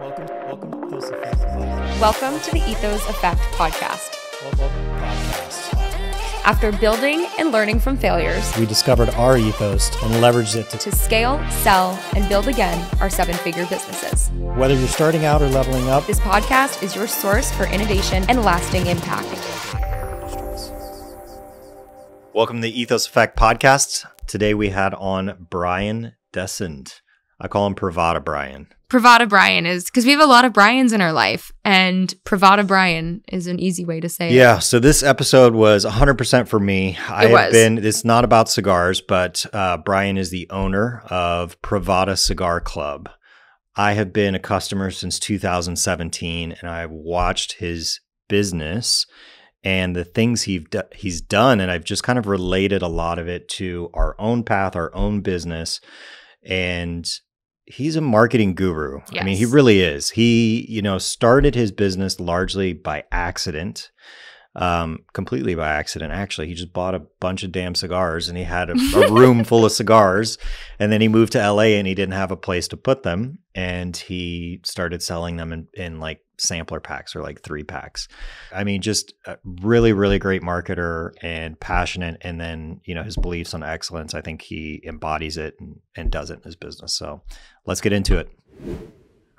Welcome, welcome to Ethos Effect Podcast. Welcome to the Ethos Effect podcast. Podcast. After building and learning from failures We discovered our ethos and leveraged it to, to scale, sell, and build again our seven figure businesses, whether you're starting out or leveling up. this podcast is your source for innovation and lasting impact. Welcome to the Ethos Effect podcast. Today we had on Brian Desind. I call him Privada Brian. Privada Brian is because we have a lot of Brians in our life, and Privada Brian is an easy way to say it. Yeah, so this episode was 100% for me. I It have was. been, it's not about cigars, but uh, Brian is the owner of Privada Cigar Club. I have been a customer since 2017, and I've watched his business and the things he he's done, and I've just kind of related a lot of it to our own path, our own business, and he's a marketing guru. I mean, he really is. He, you know, started his business largely by accident. Um, completely by accident, actually. He just bought a bunch of damn cigars and he had a, a room full of cigars. And then he moved to LA and he didn't have a place to put them. And he started selling them in, in like sampler packs or like three packs. I mean, just a really, really great marketer and passionate. And then, you know, his beliefs on excellence, I think he embodies it and, and does it in his business. So let's get into it.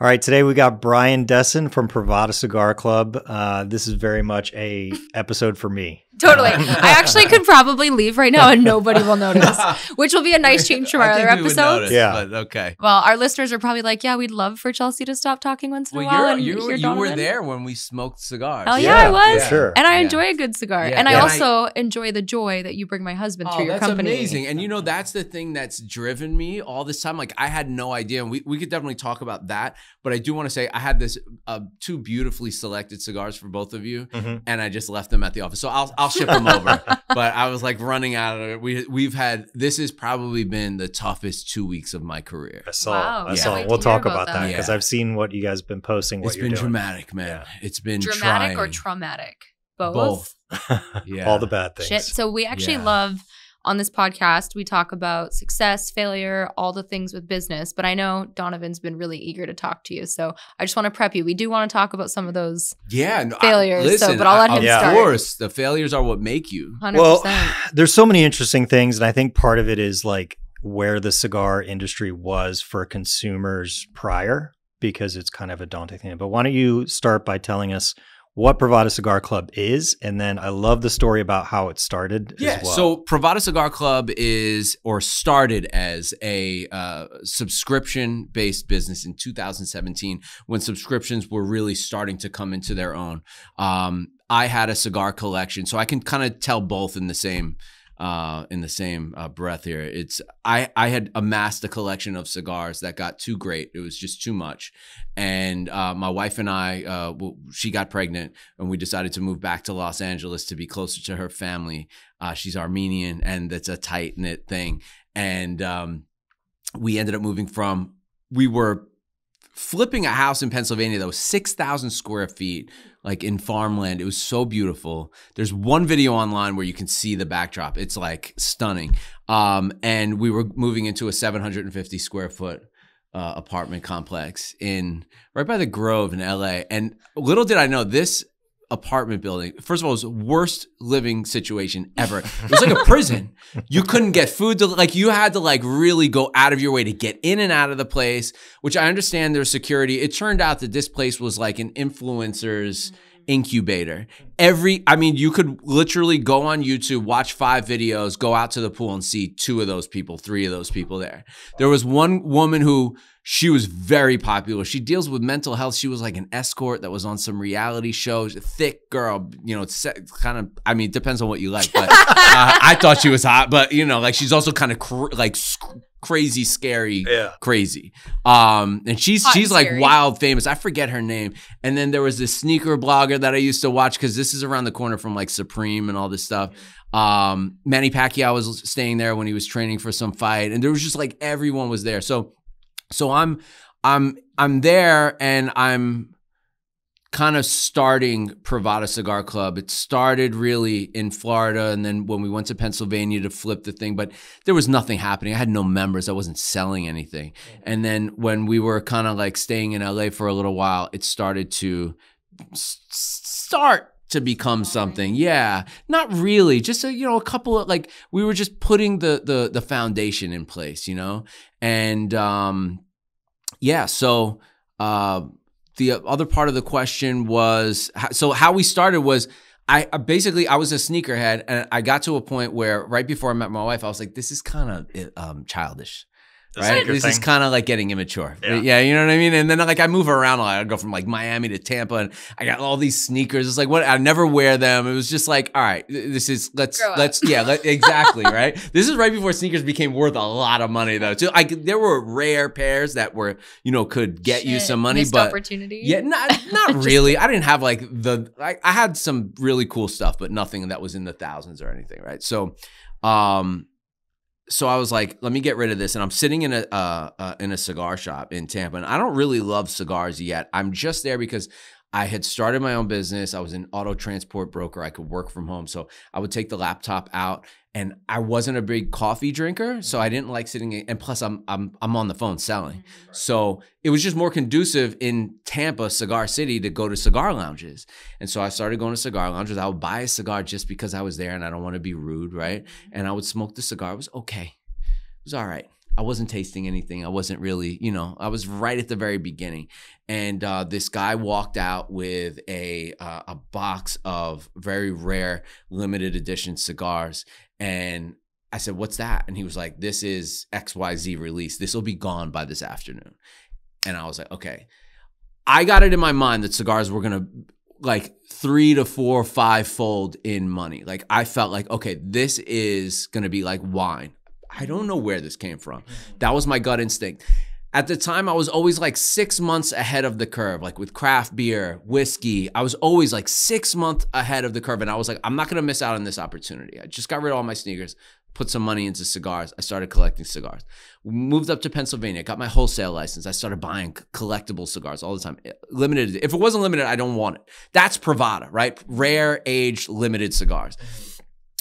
All right, today we got Brian Desind from Privada Cigar Club. Uh, this is very much a episode for me. Totally. I actually could probably leave right now and nobody will notice, which will be a nice change from our I other think we episodes. notice, Yeah. but okay. Well, our listeners are probably like, yeah, we'd love for Chelsea to stop talking once in Well, a while. you're, and you, hear you were there when we smoked cigars. Hell yeah, I was. for sure. And I Yeah. enjoy a good cigar. Yeah. And I Yeah. also enjoy the joy that you bring my husband Oh, through your that's company. amazing. And you know, that's the thing that's driven me all this time. Like I had no idea. And we, we could definitely talk about that. But I do want to say I had this uh, two beautifully selected cigars for both of you. Mhm. And I just left them at the office. So I'll I'll ship them over. But I was like running out of it. We we've had this has probably been the toughest two weeks of my career. I saw. Wow, I yeah. saw. Wait We'll talk about about that that. because Yeah. I've seen what you guys have been posting. What It's you're been doing. dramatic, man. Yeah. It's been Dramatic or traumatic? Both. Both. Yeah. All the bad things. Shit. So we actually Yeah. love on this podcast, we talk about success, failure, all the things with business. But I know Donovan's been really eager to talk to you. So I just want to prep you. We do want to talk about some of those Yeah, no, I- failures, so- but I'll let I- him of start. course, the failures are what make you. 100%. Well, there's so many interesting things, and I think part of it is like where the cigar industry was for consumers prior, because it's kind of a daunting thing. But why don't you start by telling us what Privada Cigar Club is, and then I love the story about how it started. Yeah. as well. So Privada Cigar Club is or started as a uh, subscription based business in 2017 when subscriptions were really starting to come into their own. Um, I had a cigar collection, so I can kind of tell both in the same. Uh, in the same uh, breath here, it's I I had amassed a collection of cigars that got too great. It was just too much, and uh, my wife and I, uh, w- she got pregnant, and we decided to move back to Los Angeles to be closer to her family. Uh, she's Armenian, and it's a tight knit thing. And um, we ended up moving from, we were flipping a house in Pennsylvania that was 6,000 square feet, like in farmland. It was so beautiful. There's one video online where you can see the backdrop. It's like stunning. Um, and we were moving into a 750 square foot uh, apartment complex in right by the Grove in LA. And little did I know this apartment building, first of all, it was worst living situation ever. It was like a prison. You couldn't get food to like you had to like really go out of your way to get in and out of the place, which I understand there's security. It turned out that this place was like an influencer's incubator. Every I mean, you could literally go on YouTube, watch five videos, go out to the pool and see two of those people, three of those people there. There was one woman who she was very popular. She deals with mental health. She was like an escort that was on some reality shows. Thick girl, you know, kind of. I mean, it depends on what you like, but uh, I thought she was hot. But you know, like she's also kind of cr- like sc- crazy, scary, Yeah. crazy. Um, and she's Hot and she's like wild famous. I forget her name. And then there was this sneaker blogger that I used to watch because this is around the corner from like Supreme and all this stuff. Um, Manny Pacquiao was staying there when he was training for some fight, and there was just like everyone was there. So, so I'm I'm I'm there and I'm kind of starting Privada Cigar Club. It started really in Florida, and then when we went to Pennsylvania to flip the thing, but there was nothing happening. I had no members. I wasn't selling anything. Mm. And then when we were kind of like staying in LA for a little while, it started to start to become something. Yeah, not really. Just a, you know, a couple of like we were just putting the the the foundation in place, you know, and um, yeah. So uh, the other part of the question was so how we started was. I I basically I was a sneakerhead and I got to a point where right before I met my wife I was like this is kind of um, childish right? sneaker This is kind of like getting immature. Yeah. Yeah. you know what I mean? And then like I move around a lot. I go from like Miami to Tampa and I got all these sneakers. It's like what I never wear them. It was just like, all right, this is let's Grow let's yeah, let, exactly, right? This is right before sneakers became worth a lot of money though. Too. Like there were rare pairs that were, you know, could get you some money, missed but opportunity. yeah, not not really. I didn't have like the I, I had some really cool stuff, but nothing that was in the thousands or anything, right? So, um, so I was like, let me get rid of this, and I'm sitting in a uh, uh in a cigar shop in Tampa, and I don't really love cigars yet. I'm just there because. I had started my own business. I was an auto transport broker. I could work from home. So I would take the laptop out and I wasn't a big coffee drinker. So I didn't like sitting in, and plus I'm I'm I'm on the phone selling. Mm-hmm. So it was just more conducive in Tampa, Cigar City, to go to cigar lounges. And so I started going to cigar lounges. I would buy a cigar just because I was there and I don't want to be rude, right? Mm-hmm. And I would smoke the cigar. It was okay. It was all right. I wasn't tasting anything. I wasn't really, you know, I was right at the very beginning. And uh, this guy walked out with a uh, a box of very rare limited edition cigars. And I said, What's that? And he was like, This is XYZ release. This will be gone by this afternoon. And I was like, Okay. I got it in my mind that cigars were to like three to four, five fold in money. Like I felt like, okay, this is to be like wine. I don't know where this came from. That was my gut instinct. At the time, I was always like six months ahead of the curve, like with craft beer, whiskey. I was always like six months ahead of the curve. And I was like, I'm not going to miss out on this opportunity. I just got rid of all my sneakers, put some money into cigars. I started collecting cigars. Moved up to Pennsylvania, got my wholesale license. I started buying collectible cigars all the time. Limited. If it wasn't limited, I don't want it. That's Privada, right? Rare, aged, limited cigars.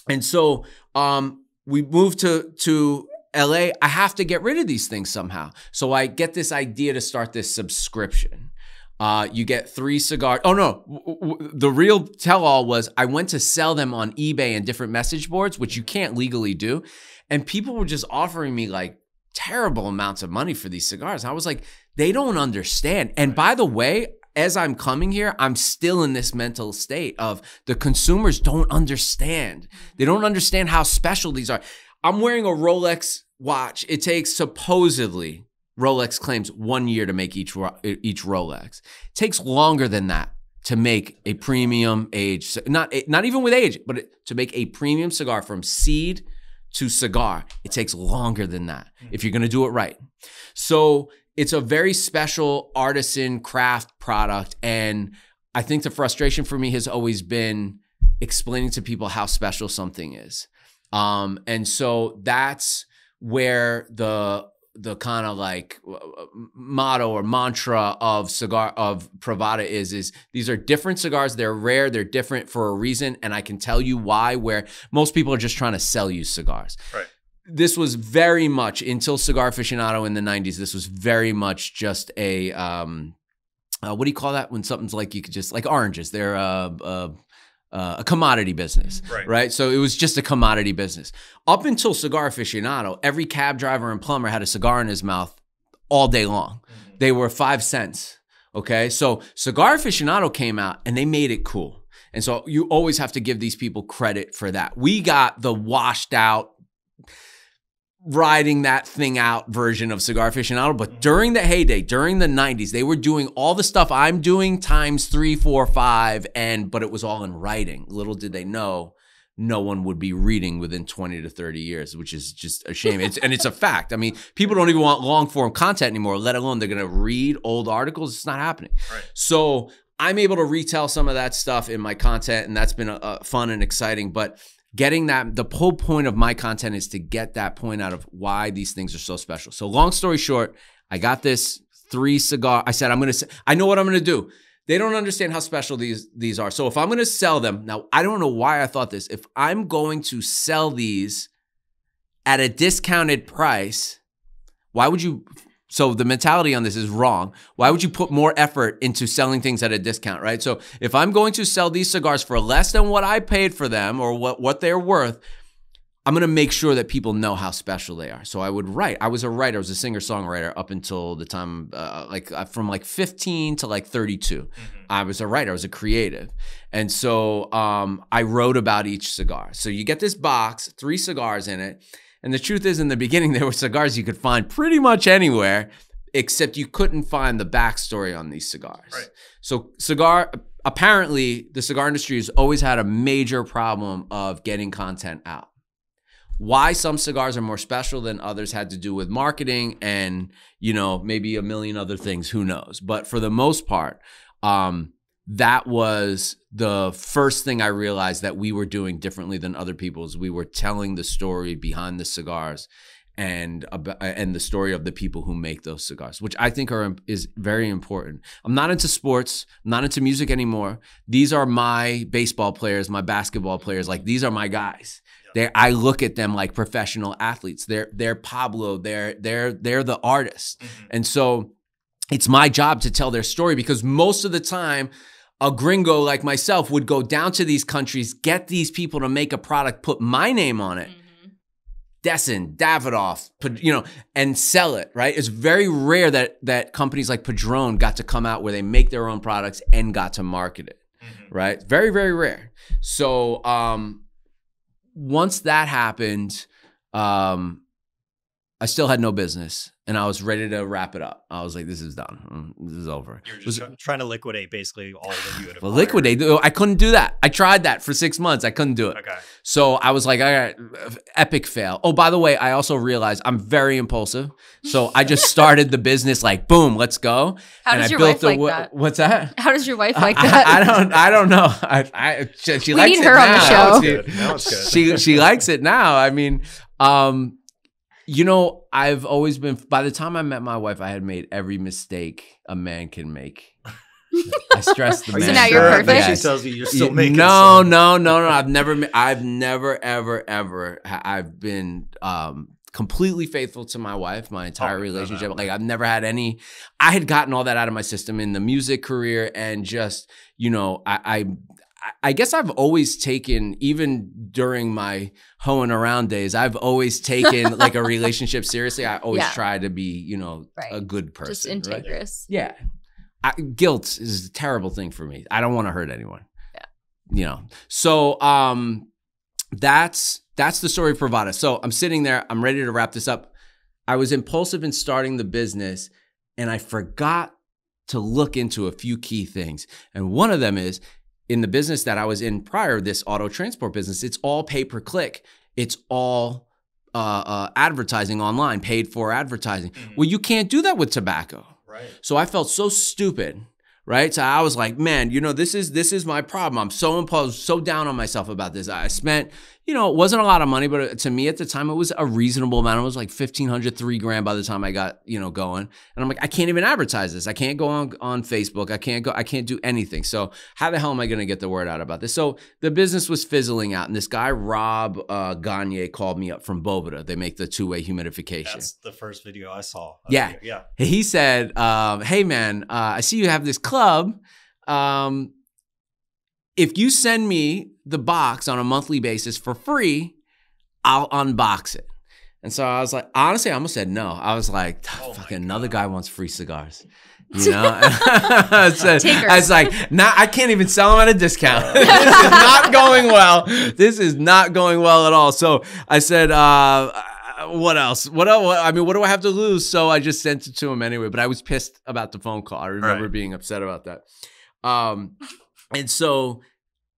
And so um, we moved to to LA. I have to get rid of these things somehow. So I get this idea to start this subscription. Uh, you get three cigars. Oh no, W- w- the real tell all was I went to sell them on eBay and different message boards, which you can't legally do, and people were just offering me like terrible amounts of money for these cigars. I was like, they don't understand. And by the way, as I'm coming here, I'm still in this mental state of the consumers don't understand. They don't understand how special these are. I'm wearing a Rolex watch. It takes supposedly Rolex claims one year to make each each Rolex. It takes longer than that to make a premium age, not not even with age, but to make a premium cigar from seed to cigar. It takes longer than that if you're going to do it right. So it's a very special artisan craft product. And I think the frustration for me has always been explaining to people how special something is. Um, and so that's where the the kind of like uh, motto or mantra of cigar of Privada is is these are different cigars. They're rare. They're different for a reason, and I can tell you why. Where most people are just trying to sell you cigars. Right. This was very much until Cigar Aficionado in the '90s. This was very much just a um, uh, what do you call that when something's like you could just like oranges? They're uh, uh, uh, a commodity business, Right. right? So it was just a commodity business. Up until Cigar Aficionado, every cab driver and plumber had a cigar in his mouth all day long. They were five cents. Okay. So Cigar Aficionado came out and they made it cool. And so you always have to give these people credit for that. We got the washed out, riding that thing out version of Cigar Aficionado. But during the heyday, during the 90s, they were doing all the stuff I'm doing times three, four, five, and but it was all in writing. Little did they know no one would be reading within 20 to 30 years, which is just a shame. It's and it's a fact. I mean, people don't even want long form content anymore, let alone they're gonna read old articles. It's not happening. Right. So I'm able to retell some of that stuff in my content, and that's been a, a fun and exciting. But getting that, the whole point of my content is to get that point out of why these things are so special. So long story short, I got this three cigar. I said I'm gonna. I know what I'm gonna do. They don't understand how special these these are. So if I'm to sell them, now I don't know why I thought this. If I'm going to sell these at a discounted price, why would you so the mentality on this is wrong. Why would you put more effort into selling things at a discount, right? So if I'm going to sell these cigars for less than what I paid for them or what what they're worth, I'm going to make sure that people know how special they are. So I would write. I was a writer. I was a singer songwriter up until the time, uh, like uh, from like 15 to like 32. Mm-hmm. I was a writer. I was a creative, and so um, I wrote about each cigar. So you get this box, three cigars in it, and the truth is, in the beginning, there were cigars you could find pretty much anywhere, except you couldn't find the backstory on these cigars. Right. So cigar. Apparently, the cigar industry has always had a major problem of getting content out why some cigars are more special than others had to do with marketing and you know maybe a million other things who knows but for the most part um, that was the first thing i realized that we were doing differently than other people's we were telling the story behind the cigars and and the story of the people who make those cigars, which I think are is very important. I'm not into sports, I'm not into music anymore. These are my baseball players, my basketball players. Like these are my guys. They I look at them like professional athletes. They're they're Pablo. They're they're they're the artists, mm-hmm. and so it's my job to tell their story because most of the time a gringo like myself would go down to these countries, get these people to make a product, put my name on it. Mm-hmm. Dessin, Davidoff, you know, and sell it, right? It's very rare that that companies like Padron got to come out where they make their own products and got to market it, mm-hmm. right? Very, very rare. So, um, once that happened, um, I still had no business and I was ready to wrap it up. I was like, this is done. Mm, this is over. You're just was, trying to liquidate basically all that you had well, liquidate. I couldn't do that. I tried that for six months. I couldn't do it. Okay. So I was like, I got epic fail. Oh, by the way, I also realized I'm very impulsive. So I just started the business like, boom, let's go. How and does I your built wife like that? What's that? How does your wife like that? I, I don't. I don't know. I, I she, she we likes need her it on the now. show. Now it's good. She she likes it now. I mean, um, you know, I've always been. By the time I met my wife, I had made every mistake a man can make. I stress the So man. now you're perfect? She tells you you're still making. no, some. no, no, no. I've never, I've never, ever, ever. I've been um, completely faithful to my wife my entire Oh, no, no, relationship. no. Like I've never had any. I had gotten all that out of my system in the music career, and just you know, I. I I guess I've always taken, even during my hoeing around days, I've always taken like a relationship seriously. I always Yeah. try to be, you know, Right. a good person. Just right? integrous. Yeah. I, guilt is a terrible thing for me. I don't want to hurt anyone. Yeah. You know. So um that's that's the story of Privada. So I'm sitting there, I'm ready to wrap this up. I was impulsive in starting the business and I forgot to look into a few key things. And one of them is in the business that I was in prior, this auto transport business, it's all pay per click. It's all uh, uh, advertising online, paid for advertising. Mhm. Well, you can't do that with tobacco. Right. So I felt so stupid, right? So I was like, man, you know, this is this is my problem. I'm so imposed, so down on myself about this. I spent, you know, it wasn't a lot of money, but to me at the time it was a reasonable amount. It was like 1500, three grand by the time I got, you know, going. And I'm like, I can't even advertise this. I can't go on on Facebook. I can't go, I can't do anything. So how the hell am I gonna get the word out about this? So the business was fizzling out. And this guy, Rob uh, Gagne, called me up from Boveda. They make the two-way humidification. That's the first video I saw. Yeah. you. Yeah. he said, um, "Hey man, uh, I see you have this club. Um, if you send me the box on a monthly basis for free, I'll unbox it." And so I was like, honestly, I almost said no. I was like, Oh my "Fucking another guy wants free cigars." You know, I, said, I was like, "Nah, I can't even sell them at a discount. this is not going well. This is not going well at all." So I said, uh, "What else? What else? I mean, what do I have to lose?" So I just sent it to him anyway. But I was pissed about the phone call. I remember Right. being upset about that. Um, and so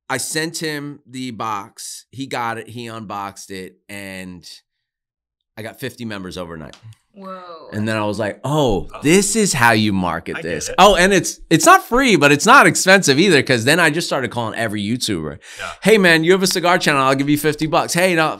I sent him the box. He got it. He unboxed it, and I got 50 members overnight. Whoa. And then I was like, "Oh, oh. this is how you market I this." Oh, and it's it's not free, but it's not expensive either. Because then I just started calling every YouTuber, Yeah. "Hey, man, you have a cigar channel? I'll give you 50 bucks." Hey, no,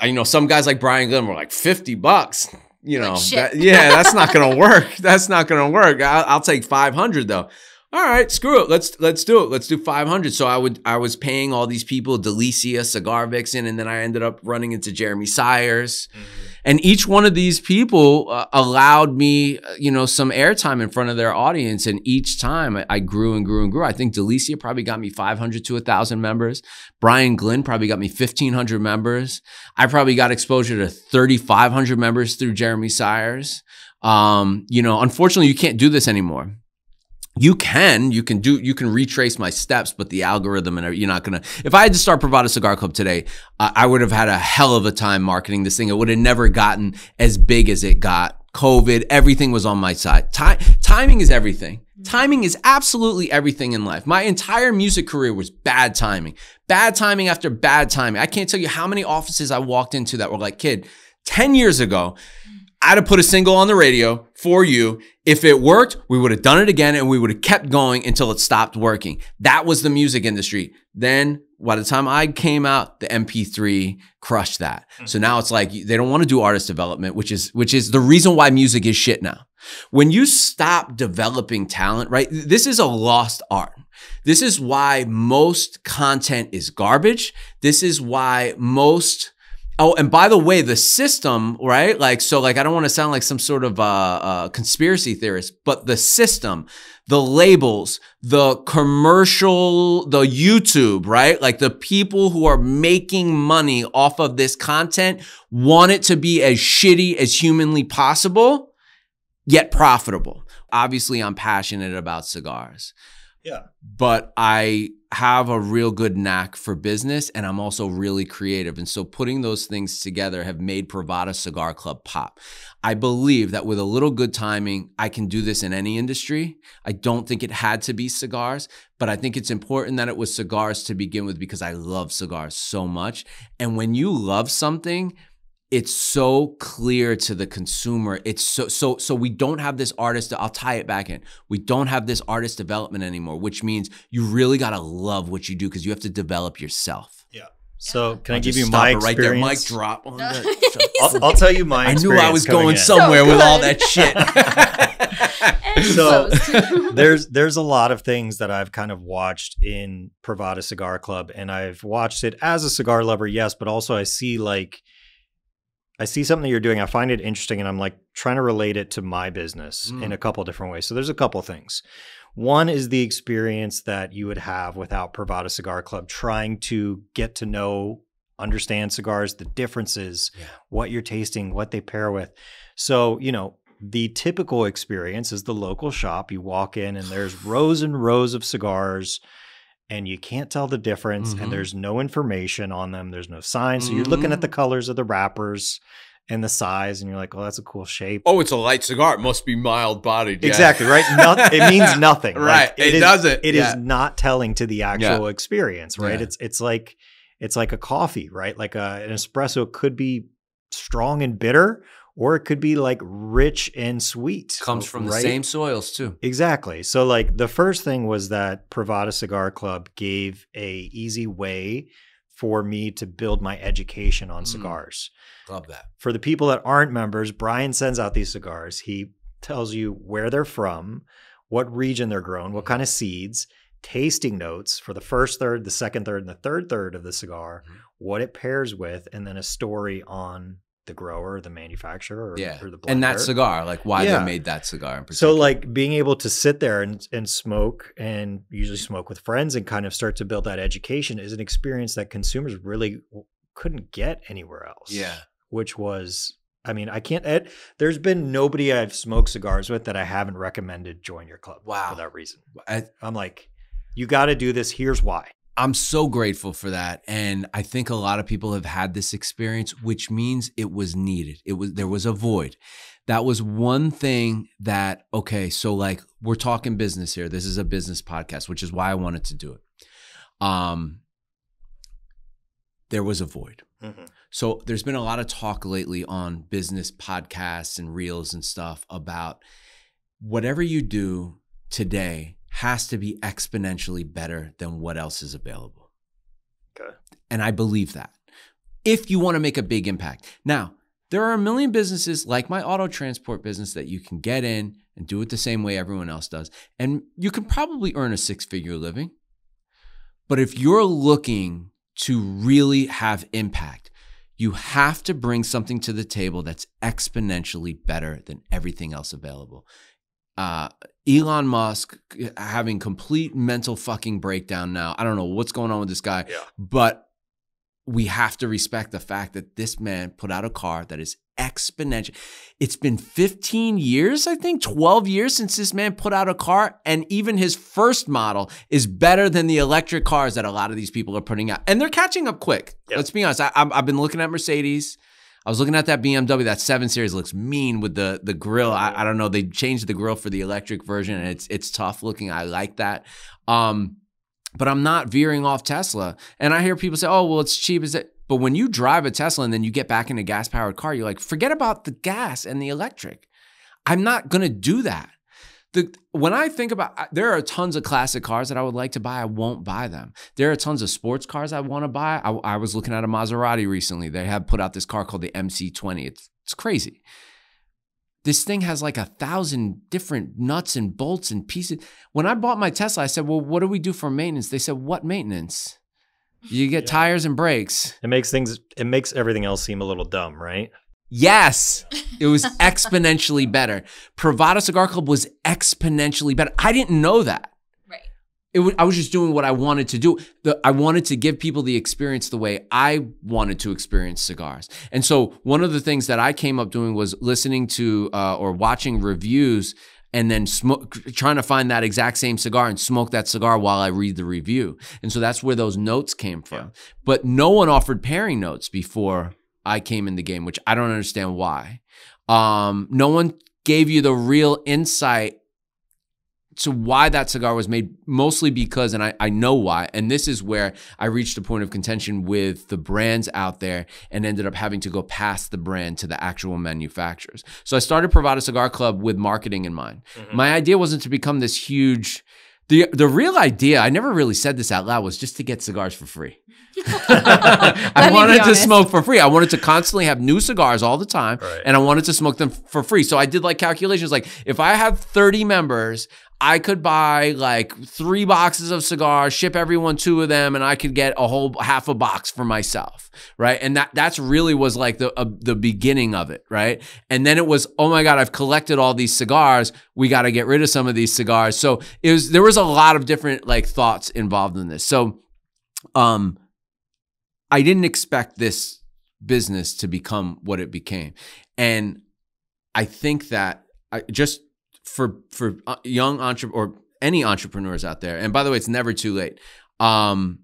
I you know some guys like Brian Glynn were like 50 bucks. You know, shit. that- yeah, that's not gonna work. That's not gonna work. I'll, I'll take 500 though. All right, screw it. Let's let's do it. Let's do 500. So I would I was paying all these people Delicia, Cigar Vixen, and then I ended up running into Jeremy Sires. And each one of these people uh, allowed me, uh, you know, some airtime in front of their audience. And each time I, I grew and grew and grew. I think Delicia probably got me 500 to 1,000 members. Brian Glynn probably got me 1,500 members. I probably got exposure to 3,500 members through Jeremy Sires. Um, you know, unfortunately, you can't do this anymore you can you can do you can retrace my steps but the algorithm and you're not gonna if i had to start Privada cigar club today uh, i would have had a hell of a time marketing this thing. It would have never gotten as big as it got. Covid everything was on my side. Ti- timing is everything. Timing is absolutely everything in life. My entire music career was bad timing. Bad timing after bad timing. I can't tell you how many offices i walked into that were like kid 10 years ago I'd have put a single on the radio for you. If it worked, we would have done it again and we would have kept going until it stopped working. That was the music industry. Then by the time I came out, the MP3 crushed that. Hmm. So now it's like they don't want to do artist development, which is which is the reason why music is shit now. When you stop developing talent, right? This is a lost art. This is why most content is garbage. This is why most Oh, and by the way, the system, right? Like, so, like, I don't want to sound like some sort of uh, uh, conspiracy theorist, but the system, the labels, the commercial, the YouTube, right? Like, the people who are making money off of this content want it to be as shitty as humanly possible, yet profitable. Obviously, I'm passionate about cigars. Yeah. But I have a real good knack for business and I'm also really creative. And so putting those things together have made Privada Cigar Club pop. I believe that with a little good timing, I can do this in any industry. I don't think it had to be cigars, but I think it's important that it was cigars to begin with because I love cigars so much. And when you love something, it's so clear to the consumer. It's so so so we don't have this artist. I'll tie it back in. We don't have this artist development anymore, which means you really gotta love what you do because you have to develop yourself. Yeah. So can I'll I give you stop my it right there? Mic drop on that. I'll, I'll tell you my. I knew I was going in. somewhere So with all that shit. So- there's there's a lot of things that I've kind of watched in Privada Cigar Club, and I've watched it as a cigar lover, yes, but also I see like I see something that you're doing, I find it interesting, and I'm like trying to relate it to my business Mm. in a couple different ways. So there's a couple things. One is the experience that you would have without Privada Cigar Club, trying to get to know, understand cigars, the differences, Yeah. what you're tasting, what they pair with. So, you know, the typical experience is the local shop. You walk in and there's rows and rows of cigars and you can't tell the difference Mhm. and there's no information on them. There's no signs. So you're looking at the Mhm. colors of the wrappers and the size and you're like, "Oh, that's a cool shape." Oh, it's a light cigar. It must be mild bodied. Exactly, right? No, it means nothing. Like, Right. It is- doesn't. It is Yeah. not telling to the actual experience, right? Yeah. It's it's like it's like a coffee, right? Like a, an espresso could be strong and bitter, or it could be like rich and sweet. Comes from the same soils too. Exactly. So like the first thing was that Privada Cigar Club gave a easy way for me to build my education on Mm. cigars. Love that. For the people that aren't members, Brian sends out these cigars. He tells you where they're from, what region they're grown, what kind of seeds, tasting notes for the first third, the second third, and the third third of the cigar, Mhm. what it pairs with, and then a story on the grower, the manufacturer, or, Yeah. or the blender. And that cigar, like why Yeah. they made that cigar in So like being able to sit there and, and smoke and usually smoke with friends and kind of start to build that education is an experience that consumers really couldn't get anywhere else. yeah. Which was, I mean, I can't, Ed, there's been nobody I've smoked cigars with that I haven't recommended join your club Wow. for that reason. I, I'm like, you got to do this. Here's why. I'm so grateful for that. And I think a lot of people have had this experience, which means it was needed. It was there was a void. That was one thing that, okay, so like we're talking business here. This is a business podcast, which is why I wanted to do it. Um there was a void. So there's been a lot of talk lately on business podcasts and reels and stuff about whatever you do today has to be exponentially better than what else is available. Okay. And I believe that. If you want to make a big impact. Now, there are a million businesses like my auto transport business that you can get in, and do it the same way everyone else does. And you can probably earn a six figure living. But if you're looking to really have impact, you have to bring something to the table that's exponentially better than everything else available. Uh, Elon Musk having complete mental fucking breakdown now. I don't know what's going on with this guy, Yeah. but we have to respect the fact that this man put out a car that is exponential. It's been 15 years, I think, 12 years since this man put out a car, and even his first model is better than the electric cars that a lot of these people are putting out, and they're catching up quick. Let's be honest. I, I've been looking at Mercedes. I was looking at that BMW, that seven series looks mean with the the grill. I, I don't know. They changed the grill for the electric version, and it's it's tough looking. I like that. Um, but I'm not veering off Tesla. And I hear people say, "Oh, well, it's cheap." Is it? But when you drive a Tesla and then you get back in a gas powered car, you're like, forget about the gas and the electric. I'm not gonna do that. The, when I think about, I- there are tons of classic cars that I would like to buy. I won't buy them. There are tons of sports cars I want to buy. I, I was looking at a Maserati recently. They have put out this car called the MC20. It's it's crazy. This thing has like a thousand different nuts and bolts and pieces. When I bought my Tesla, I said, "Well, what do we do for maintenance?" They said, "What maintenance? You get Yeah. tires and brakes." It makes things it makes everything else seem a little dumb, right? Yes, it was exponentially better. Privada Cigar Club was exponentially better. I didn't know that. Right. It was, I was just doing what I wanted to do. The, I wanted to give people the experience the way I wanted to experience cigars. And so one of the things that I came up doing was listening to uh, or watching reviews and then smoke, trying to find that exact same cigar and smoke that cigar while I read the review. And so that's where those notes came from. But no one offered pairing notes before I came in the game, which I don't understand why. Um, no one gave you the real insight to why that cigar was made, mostly because, and I, I know why, and this is where I reached a point of contention with the brands out there and ended up having to go past the brand to the actual manufacturers. So I started Privada Cigar Club with marketing in mind. My idea wasn't to become this huge. The, the real idea, I never really said this out loud, was just to get cigars for free. I Let me be wanted to smoke for free. I wanted to constantly have new cigars all the time, Right. and I wanted to smoke them for free. So I did like calculations. Like if I have 30 members, I could buy like three boxes of cigars, ship everyone two of them, and I could get a whole half a box for myself, right? And that that's really was like the uh, the beginning of it, right? And then it was, oh my god, I've collected all these cigars. We got to get rid of some of these cigars. So it was there was a lot of different like thoughts involved in this. So, um, I didn't expect this business to become what it became. And I think that I just for for uh, young entrepreneur or any entrepreneurs out there, and by the way, it's never too late. Um,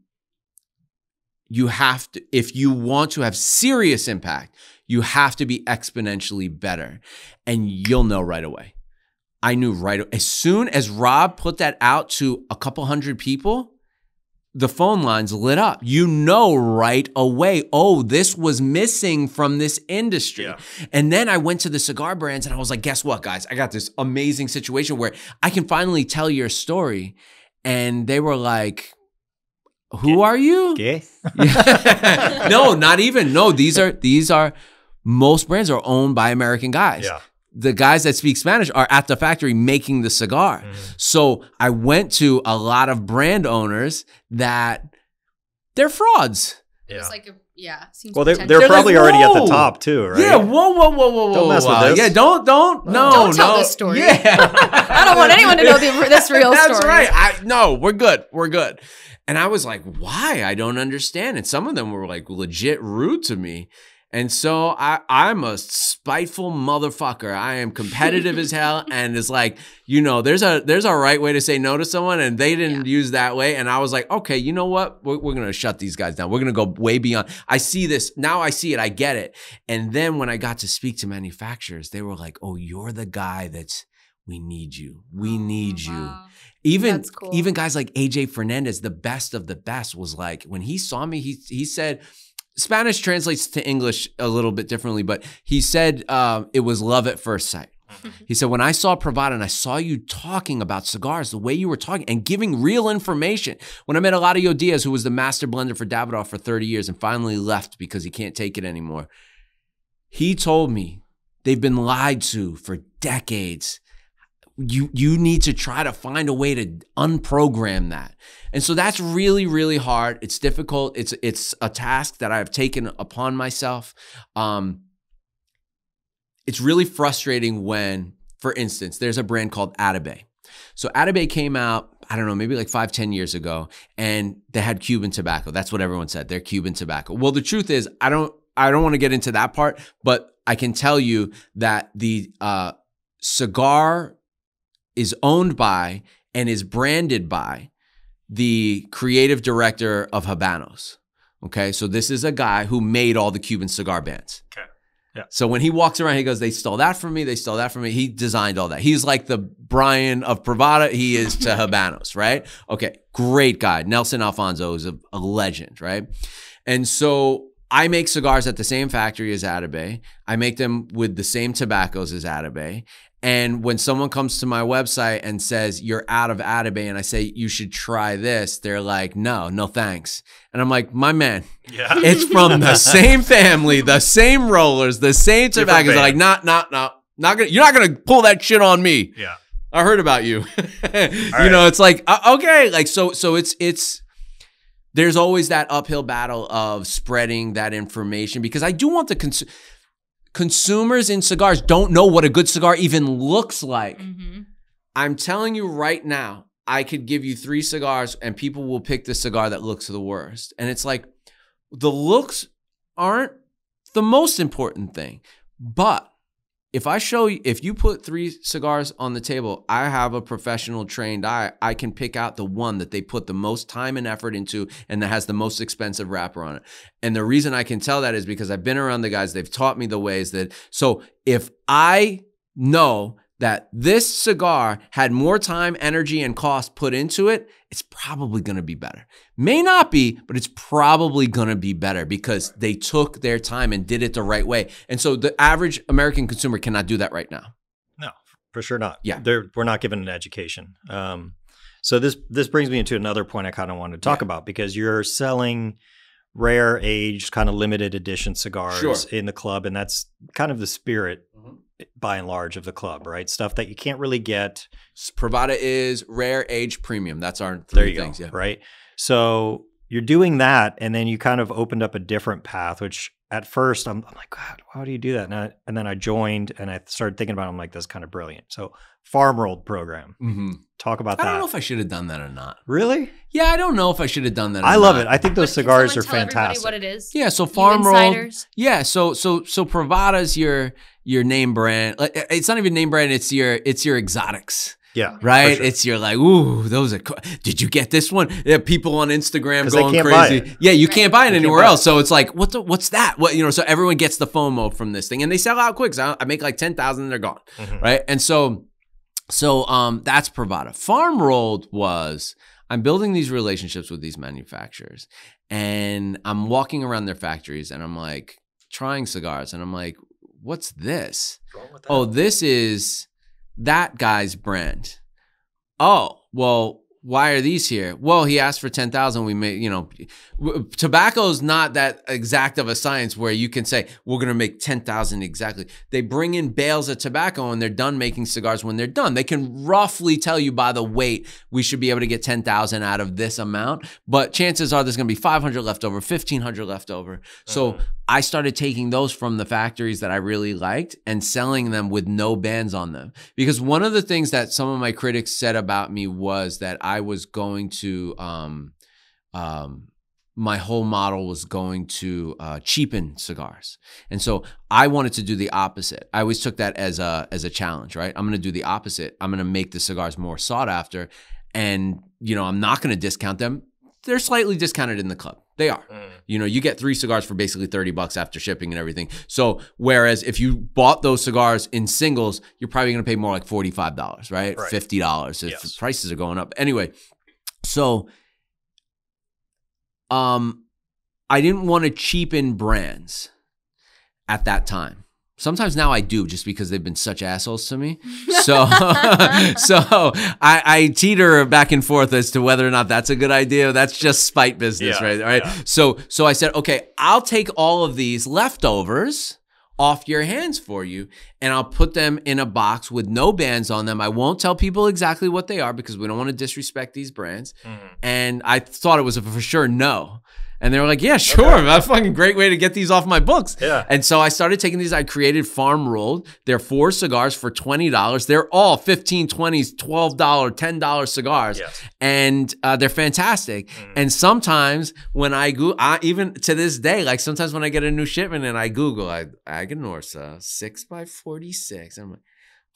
you have to, if you want to have serious impact, you have to be exponentially better, and you'll know right away. I knew right as soon as Rob put that out to a couple hundred people the phone lines lit up. You know right away, oh, this was missing from this industry. Yeah. And then I went to the cigar brands and I was like, guess what, guys? I got this amazing situation where I can finally tell your story. And they were like, who are you? Yeah. no, not even. No, these are these are most brands are owned by American guys Yeah. The guys that speak Spanish are at the factory making the cigar. Mm. So I went to a lot of brand owners that they're frauds. It's Yeah. like a yeah. Seems Well, they, potential. they're They're like, probably already at the top too, right? Yeah, whoa, whoa, whoa, whoa, whoa. Don't mess with this. Yeah, don't, don't, no, Don't tell no. this story. Yeah. I don't want anyone to know the, this real That's story. right. I no, we're good. We're good. And I was like, why? I don't understand. And some of them were like legit rude to me. And so I, I'm a spiteful motherfucker. I am competitive as hell, and it's like, you know, there's a there's a right way to say no to someone, and they didn't use that way. And I was like, okay, you know what? We're, we're gonna shut these guys down. We're gonna go way beyond. I see this now. I see it. I get it. And then when I got to speak to manufacturers, they were like, oh, you're the guy that's we need you. We oh, need you Wow. even cool. even guys like AJ Fernandez, the best of the best, was like when he saw me, he he said Spanish translates to English a little bit differently, but he said uh, it was love at first sight. He said, when I saw Privada and I saw you talking about cigars, the way you were talking and giving real information. When I met Eladio Diaz, who was the master blender for Davidoff for 30 years and finally left because he can't take it anymore, he told me they've been lied to for decades you you need to try to find a way to unprogram that. And so that's really really hard. It's difficult. It's it's a task that I've taken upon myself. Um it's really frustrating when for instance, there's a brand called Atabey. So Atabey came out, I don't know, maybe like five, ten years ago, and they had Cuban tobacco. That's what everyone said. They're Cuban tobacco. Well, the truth is, I don't I don't want to get into that part, but I can tell you that the uh, cigar is owned by and is branded by the creative director of Habanos. Okay, so this is a guy who made all the Cuban cigar bands. Okay. Yeah. So when he walks around, he goes, "They stole that from me. They stole that from me." He designed all that. He's like the Brian of Privada. He is to Habanos, right? Okay, great guy. Nelson Alfonso is a, a legend, right? And so I make cigars at the same factory as Atabey. I make them with the same tobaccos as Atabey. And when someone comes to my website and says, You're out of Atabey, and I say, You should try this, they're like, No, no thanks. And I'm like, My man, Yeah. it's from the same family, the same rollers, the same tobaccos. They're like. Not, not, not. Not gonna, you're not gonna pull that shit on me. yeah. I heard about you. you right. know, it's like uh, okay, like so. So it's it's there's always that uphill battle of spreading that information because I do want the cons- consumers in cigars don't know what a good cigar even looks like. hmm I'm telling you right now, I could give you three cigars and people will pick the cigar that looks the worst. And it's like the looks aren't the most important thing. But if I show you, if you put three cigars on the table, I have a professional trained eye. I can pick out the one that they put the most time and effort into and that has the most expensive wrapper on it. And the reason I can tell that is because I've been around the guys, they've taught me the ways that. So if I know that this cigar had more time, energy, and cost put into it, it's probably gonna be better. May not be, but it's probably gonna be better because they took their time and did it the right way. And so the average American consumer cannot do that right now. No, for sure not. Yeah. They're, we're not given an education. Um, so this this brings me into another point I kind of wanted to talk Yeah. about because you're selling rare, aged, kind of limited edition cigars Sure. in the club, and that's kind of the spirit, Mhm. By and large, of the club, right? Stuff that you can't really get. Privada is rare, age, premium. That's our three things. go, Yeah. right? So you're doing that, and then you kind of opened up a different path, which at first I'm, I'm like, God, why do you do that? And, I, and then I joined, and I started thinking about. it. I'm like, that's kind of brilliant. So Farm Rolled program, hmm talk about I that. I don't know if I should have done that or not. really? Yeah, I don't know if I should have done that. Or I love not. it. I think those But cigars are tell fantastic. What it is? Yeah, so farm roll. Yeah, so so so Privada's your your name brand. It's not even name brand. It's your it's your exotics. Yeah, right? sure. It's you're like, ooh, those are. Co- Did you get this one? Yeah, people on Instagram going crazy. Yeah, you Right. can't buy it They anywhere buy else. So it's like, what the, what's that? What you know? So everyone gets the FOMO from this thing, and they sell out quick. So I I make like ten thousand, and they're gone, Mhm. right? And so, so um, that's Privada. Farm rolled was. I'm building these relationships with these manufacturers, and I'm walking around their factories, and I'm like trying cigars, and I'm like, what's this? Oh, this is that guy's brand. Oh, well, why are these here? Well, he asked for 10,000. We made, you know, w- tobacco's not that exact of a science where you can say, we're going to make 10,000 exactly. They bring in bales of tobacco and they're done making cigars when they're done. They can roughly tell you by the weight, we should be able to get 10,000 out of this amount. But chances are there's going to be 500 left over, 1,500 left over. So Mhm. I started taking those from the factories that I really liked and selling them with no bands on them. Because one of the things that some of my critics said about me was that I was going to, um, um, my whole model was going to uh, cheapen cigars, and so I wanted to do the opposite. I always took that as a as a challenge, right? I'm going to do the opposite. I'm going to make the cigars more sought after, and you know, I'm not going to discount them. They're slightly discounted in the club. They are. Mm. You know, you get three cigars for basically 30 bucks after shipping and everything. So, whereas if you bought those cigars in singles, you're probably going to pay more like $45, right? Right. $50 if Yes. prices are going up. Anyway, so um I didn't want to cheapen brands at that time. Sometimes now I do just because they've been such assholes to me. So so I, I teeter back and forth as to whether or not that's a good idea. That's just spite business, Yeah, right? All right. yeah. So so I said, okay, I'll take all of these leftovers off your hands for you and I'll put them in a box with no bands on them. I won't tell people exactly what they are because we don't want to disrespect these brands. Mm-hmm. And I thought it was a for sure no. And they were like, yeah, sure. That's a fucking great way to get these off my books. Yeah. And so I started taking these. I created Farm Rolled. They're four cigars for $20. They're all 15 20s, $12, $10 cigars. Yes. And uh, they're fantastic. And sometimes when I go, I, even to this day, like sometimes when I get a new shipment and I Google, I Aganorsa 6 by 46 I'm like,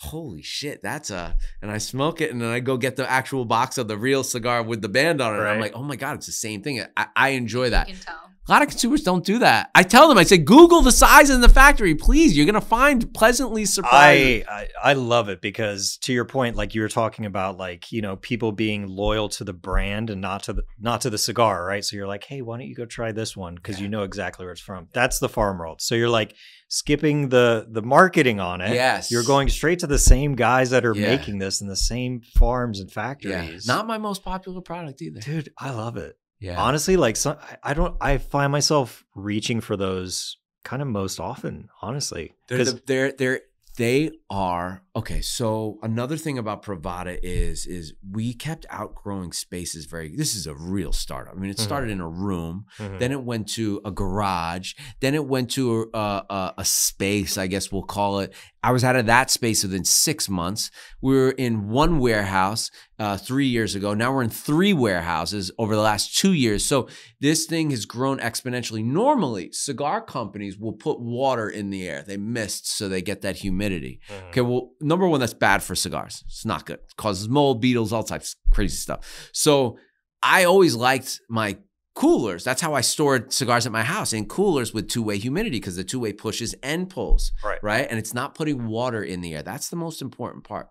holy shit, that's a, and I smoke it and then I go get the actual box of the real cigar with the band on it. And I'm like, oh my God, it's the same thing. I, I enjoy that. You can tell. A lot of consumers don't do that. I tell them, I say, Google the size in the factory, please. You're gonna find pleasantly surprised. I, I I love it because to your point, like you were talking about, like you know, people being loyal to the brand and not to the not to the cigar, right? So you're like, hey, why don't you go try this one because you know exactly where it's from. That's the farm rolled. So you're like skipping the the marketing on it. Yes. you're going straight to the same guys that are Yeah. making this in the same farms and yeah, factories. not my most popular product either. dude, I love it. Yeah, Honestly, like some, I- don't. I find myself reaching for those kind of most often. Honestly, they're, because the, they're they're they are okay. So another thing about Privada is is we kept outgrowing spaces. Very. This is a real startup. I mean, it started in a room. Mhm. Then it went to a garage. Then it went to a, a, a space, I guess we'll call it. I was out of that space within six months. We were in one warehouse uh, three years ago. Now we're in three warehouses over the last two years. So this thing has grown exponentially. Normally, cigar companies will put water in the air. They mist so they get that humidity. Mhm. Okay, well, number one, that's bad for cigars. It's not good. It causes mold, beetles, all types of crazy stuff. So I always liked my coolers. That's how I stored cigars at my house in coolers with two way humidity because the two way pushes and pulls, Right. right? And it's not putting water in the air. That's the most important part.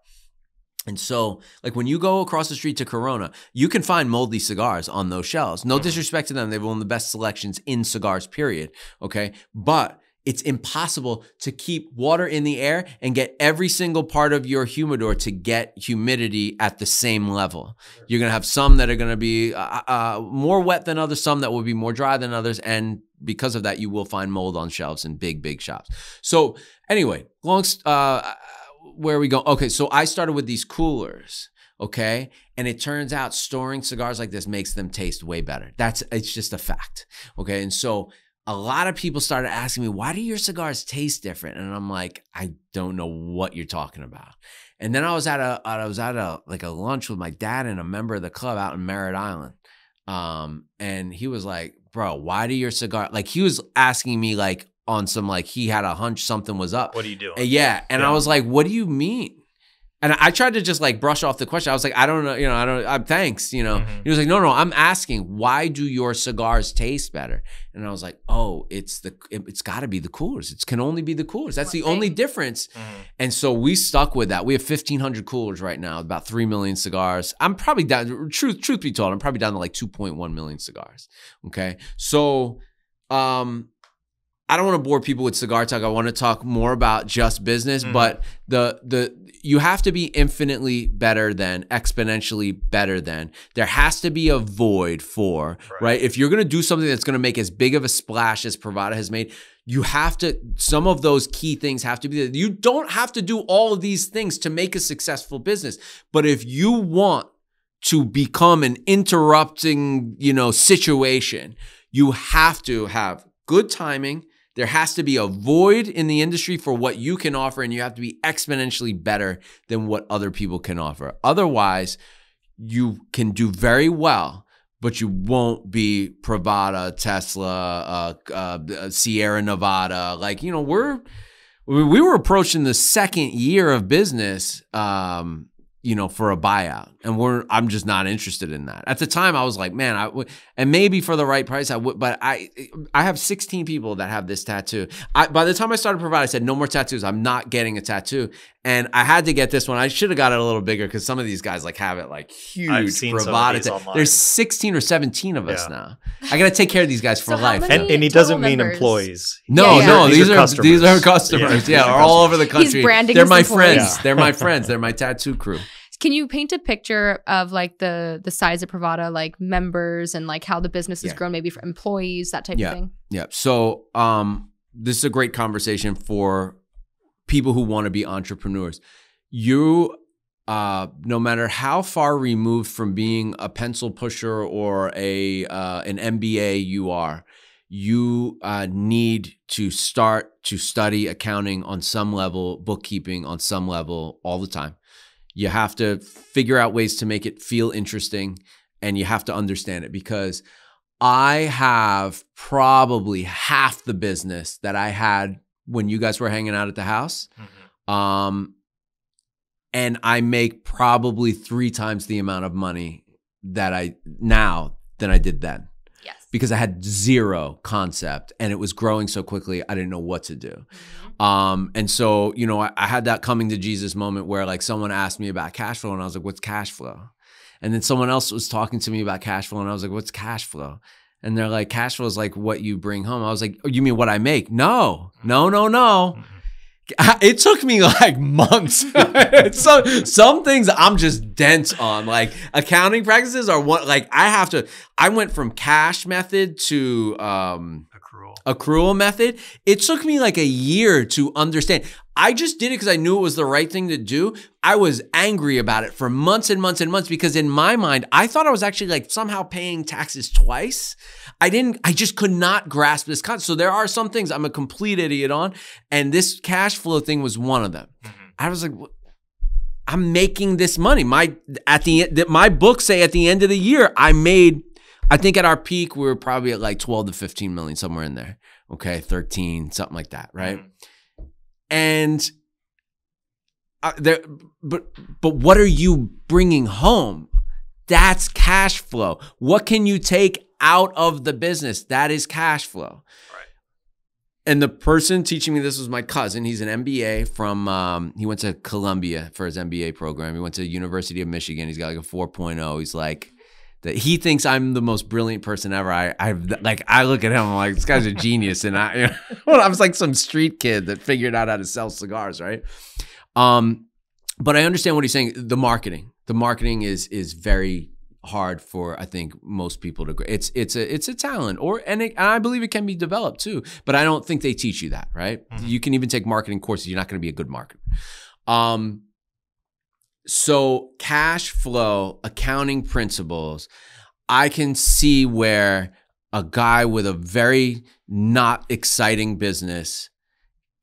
And so, like when you go across the street to Corona, you can find moldy cigars on those shelves. No mm-hmm. disrespect to them, they've one of the best selections in cigars, period. Okay. But it's impossible to keep water in the air and get every single part of your humidor to get humidity at the same level. You're going to have some that are going to be uh, uh, more wet than others, some that will be more dry than others. And because of that, you will find mold on shelves in big, big shops. So, anyway, long, uh, where are we go? Okay, so I started with these coolers. Okay. And it turns out storing cigars like this makes them taste way better. That's, it's just a fact. Okay. And so, a lot of people started asking me, why do your cigars taste different? And I'm like, I don't know what you're talking about. And then I was at a, I was at a, like a lunch with my dad and a member of the club out in Merritt Island. Um, and he was like, bro, why do your cigar, like he was asking me like on some, like he had a hunch something was up. What are you doing? Uh, Yeah. And I was like, what do you mean? And I tried to just like brush off the question. I was like, I don't know, you know, I don't, I'm thanks, you know. Mhm. He was like, no, no, I'm asking, why do your cigars taste better? And I was like, oh, it's the, it, it's got to be the coolers. It can only be the coolers. That's the One only thing. difference. Mhm. And so we stuck with that. We have 1,500 coolers right now, about 3 million cigars. I'm probably down, truth, truth be told, I'm probably down to like 2.1 million cigars. Okay. So, um, I don't want to bore people with cigar talk. I want to talk more about just business, Mhm. but the the you have to be infinitely better than, exponentially better than. There has to be a void for, Right. right? If you're going to do something that's going to make as big of a splash as Privada has made, you have to some of those key things have to be there. You don't have to do all of these things to make a successful business, but if you want to become an interrupting, you know, situation, you have to have good timing. There has to be a void in the industry for what you can offer, and you have to be exponentially better than what other people can offer. Otherwise, you can do very well, but you won't be Privada, Tesla, uh, uh, Sierra Nevada. Like, you know, we're we we were approaching the second year of business um you know for a buyout and we're i'm just not interested in that at the time i was like man i and maybe for the right price i would but i i have 16 people that have this tattoo I, by the time i started Privada i said no more tattoos i'm not getting a tattoo and i had to get this one i should have got it a little bigger because some of these guys like have it like huge seen some of these ta- there's 16 or 17 of us Yeah. now i gotta take care of these guys for So life And, and he doesn't mean members? employees. no, Yeah, no, yeah. these, are, customers. these are customers. Yeah, Yeah, are are all over the customers. country. branding They're his my friends. They're my friends. They're my tattoo crew. Can you paint a picture of like the the size of Privada, like members and like how the business has Yeah. grown, maybe for employees, that type Yeah. of thing? Yeah. So, um, this is a great conversation for people who want to be entrepreneurs. You, uh, no matter how far removed from being a pencil pusher or a uh, an MBA you are, you uh, need to start to study accounting on some level, bookkeeping on some level all the time. You have to figure out ways to make it feel interesting and you have to understand it because I have probably half the business that I had when you guys were hanging out at the house. Mm-hmm. Um, and I make probably three times the amount of money that I now than I did then Yes. because I had zero concept and it was growing so quickly I didn't know what to do. Mhm. Um, and so, you know, I, I had that coming to Jesus moment where like someone asked me about cash flow and I was like, what's cash flow? And then someone else was talking to me about cash flow and I was like, what's cash flow? And they're like, cash flow is like what you bring home. I was like, oh, you mean what I make? No, no, no, no. It took me like months. so some things I'm just dense on. Like accounting practices are one like I have to I went from cash method to um Accrual. method, it took me like a year to understand. I just did it because I knew it was the right thing to do. I was angry about it for months and months and months because in my mind, I thought I was actually like somehow paying taxes twice. I didn't, I just could not grasp this concept. So there are some things I'm a complete idiot on. And this cash flow thing was one of them. Mm-hmm. I was like, "What- I'm making this money. My at the end, my books say at the end of the year, I made. I think at our peak, we were probably at like 12 to 15 million, somewhere in there. Okay, 13, something like that, right? And uh, there, but but what are you bringing home? That's cash flow. What can you take out of the business? That is cash flow. Right. And the person teaching me this was my cousin. He's an MBA from, um, he went to Columbia for his MBA program. He went to University of Michigan. He's got like a 4.0. He's like, that he thinks I'm the most brilliant person ever. I, I like, I look at him, I'm like, this guy's a genius. And I, you know, I was like some street kid that figured out how to sell cigars, right? Um, but I understand what he's saying. The marketing, the marketing is is very hard for I think most people to. It's it's a it's a talent, or and, it, and I believe it can be developed too. But I don't think they teach you that, right? You can even take marketing courses. You're not going to be a good marketer. Um, so cash flow, accounting principles, I can see where a guy with a very not exciting business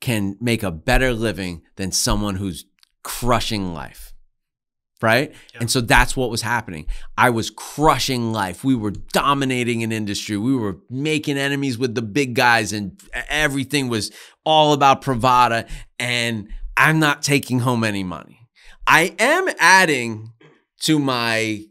can make a better living than someone who's crushing life. Right? Yeah. And so that's what was happening. I was crushing life. We were dominating an industry. We were making enemies with the big guys, and everything was all about Privada. And I'm not taking home any money. I am adding to my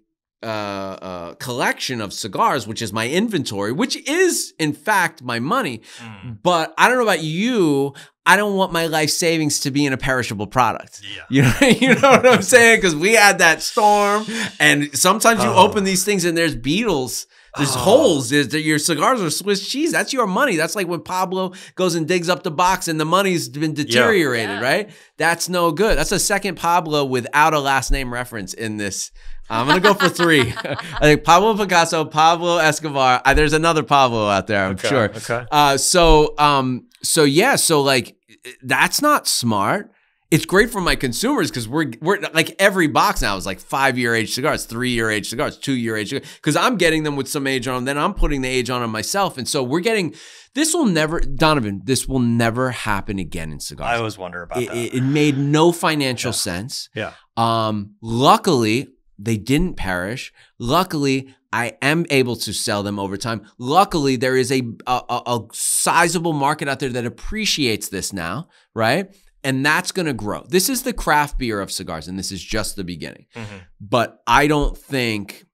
uh, uh, collection of cigars, which is my inventory, which is in fact my money. Mm. But I don't know about you. I don't want my life savings to be in a perishable product. Yeah. You know, you know what I'm saying? Because we had that storm, and sometimes you Oh. open these things and there's beetles. There's Oh. holes. There's, your cigars are Swiss cheese. That's your money. That's like when Pablo goes and digs up the box and the money's been deteriorated, Yeah. right? That's no good. That's a second Pablo without a last name reference in this. I'm gonna go for three. I think Pablo Picasso, Pablo Escobar. Uh, there's another Pablo out there, I'm Okay, sure. Okay. Uh, so, um, so yeah, so like that's not smart. It's great for my consumers because we're we're like every box now is like five year age cigars, three year age cigars, two year age. Because I'm getting them with some age on them, then I'm putting the age on them myself, and so we're getting. This will never, Donovan. This will never happen again in cigars. I always wonder about It, that. it, it made no financial Yeah. sense. yeah. Um, luckily, they didn't perish. Luckily, I am able to sell them over time. Luckily, there is a, a a sizable market out there that appreciates this now, right? And that's going to grow. This is the craft beer of cigars, and this is just the beginning. Mhm. But I don't think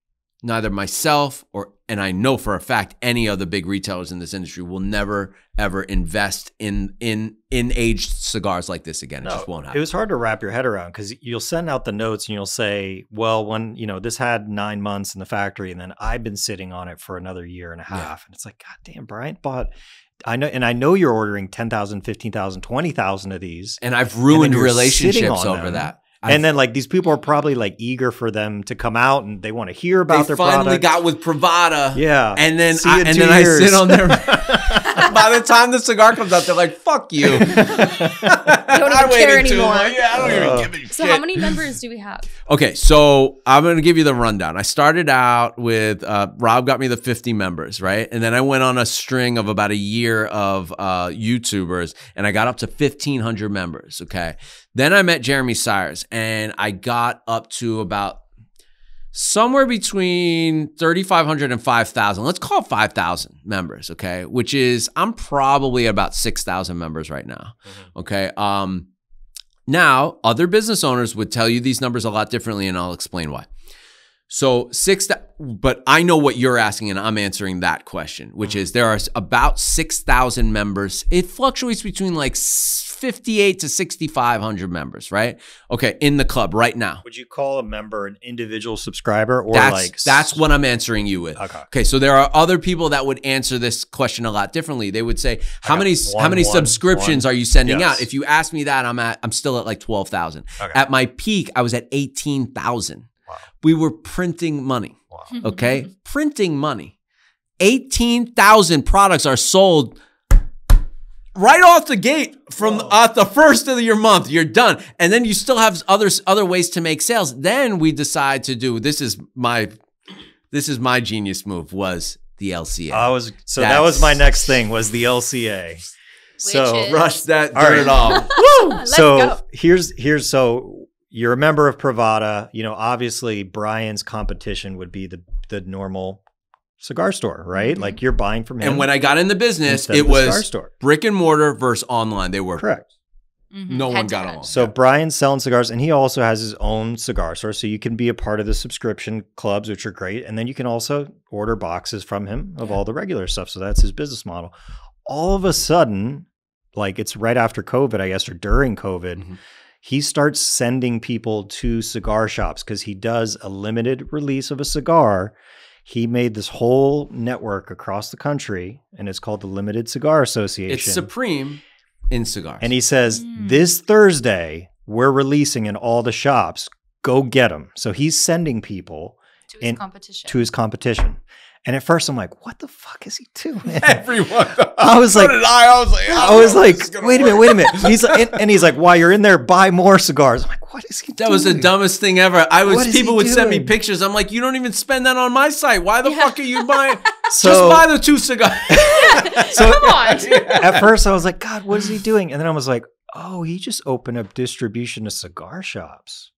neither myself or, and I know for a fact, any of the big retailers in this industry will never ever invest in in in aged cigars like this again. It just won't happen. It was hard to wrap your head around because you'll send out the notes and you'll say, well, when, you know, this had nine months in the factory and then I've been sitting on it for another year and a Yeah. half. And it's like, God damn, Brian bought, I know, and I know you're ordering 10,000, 15,000, 20,000 of these. and I've ruined you're relationships over them. that. I've- and then like these people are probably like eager for them to come out and they want to hear about they their finally product. got with Privada. yeah. And then I, and then I sit on their By the time the cigar comes out, they're like, "Fuck you." don't even I care anymore. Yeah, I don't Uh, even give a So shit. how many members do we have? Okay, so I'm going to give you the rundown. I started out with uh, Rob got me the 50 members, right? And then I went on a string of about a year of uh, YouTubers and I got up to 1,500 members, okay? Then I met Jeremy Sires and I got up to about somewhere between 3,500 and 5,000. Let's call 5,000 members, okay? Which is, I'm probably about 6,000 members right now, okay? Um, now, other business owners would tell you these numbers a lot differently, and I'll explain why. So six, but I know what you're asking, and I'm answering that question, which is there are about six thousand members. It fluctuates between like s- fifty-eight to sixty-five hundred members, right? Okay, in the club right now. Would you call a member an individual subscriber or That's like that's what I'm answering you with. Okay. Okay, so there are other people that would answer this question a lot differently. They would say, "How many one, how many one, subscriptions one. are you sending Yes. out?" If you ask me that, I'm at I'm still at like twelve thousand. Okay. At my peak, I was at eighteen thousand. Wow. We were printing money. Wow. Okay, printing money. Eighteen thousand products are sold right off the gate from at uh, the first of your month. You're done, and then you still have other other ways to make sales. Then we decide to do this is my this is my genius move was the LCA. I was so that was my next thing was the LCA. So is- Rush that All dirt right. off. Let's so go. here's here's so you're a member of Privada. You know, obviously Brian's competition would be the the normal cigar store, right? Mhm. Like you're buying from him. And when I got in the business, it of the cigar was store. brick and mortar versus online. They were Correct. Mhm. no one Head to got head. along. So Brian's selling cigars, and he also has his own cigar store. So you can be a part of the subscription clubs, which are great, and then you can also order boxes from him of Yeah. all the regular stuff. So that's his business model. All of a sudden, like it's right after COVID, I guess, or during COVID, Mhm. he starts sending people to cigar shops because he does a limited release of a cigar. He made this whole network across the country, and it's called the Limited Cigar Association. It's supreme in cigars. And he says, Mm. This Thursday, we're releasing in all the shops. Go get them. So he's sending people to his in- competition. to his competition. And at first, I'm like, What the fuck is he doing? everyone. I was like- I. I was like, I was don't know if this is like, gonna Wait a minute, wait a minute. He's like, and, and he's like, While you're in there, buy more cigars. I'm like, What is he That was the dumbest thing ever. I was people he would send me pictures. I'm like, you don't even spend that on my site. Why the Yeah. fuck are you buying? So- Just buy the two cigars. So- Come on. At first, I was like, God, what is he doing? And then I was like, Oh, he just opened up distribution to cigar shops.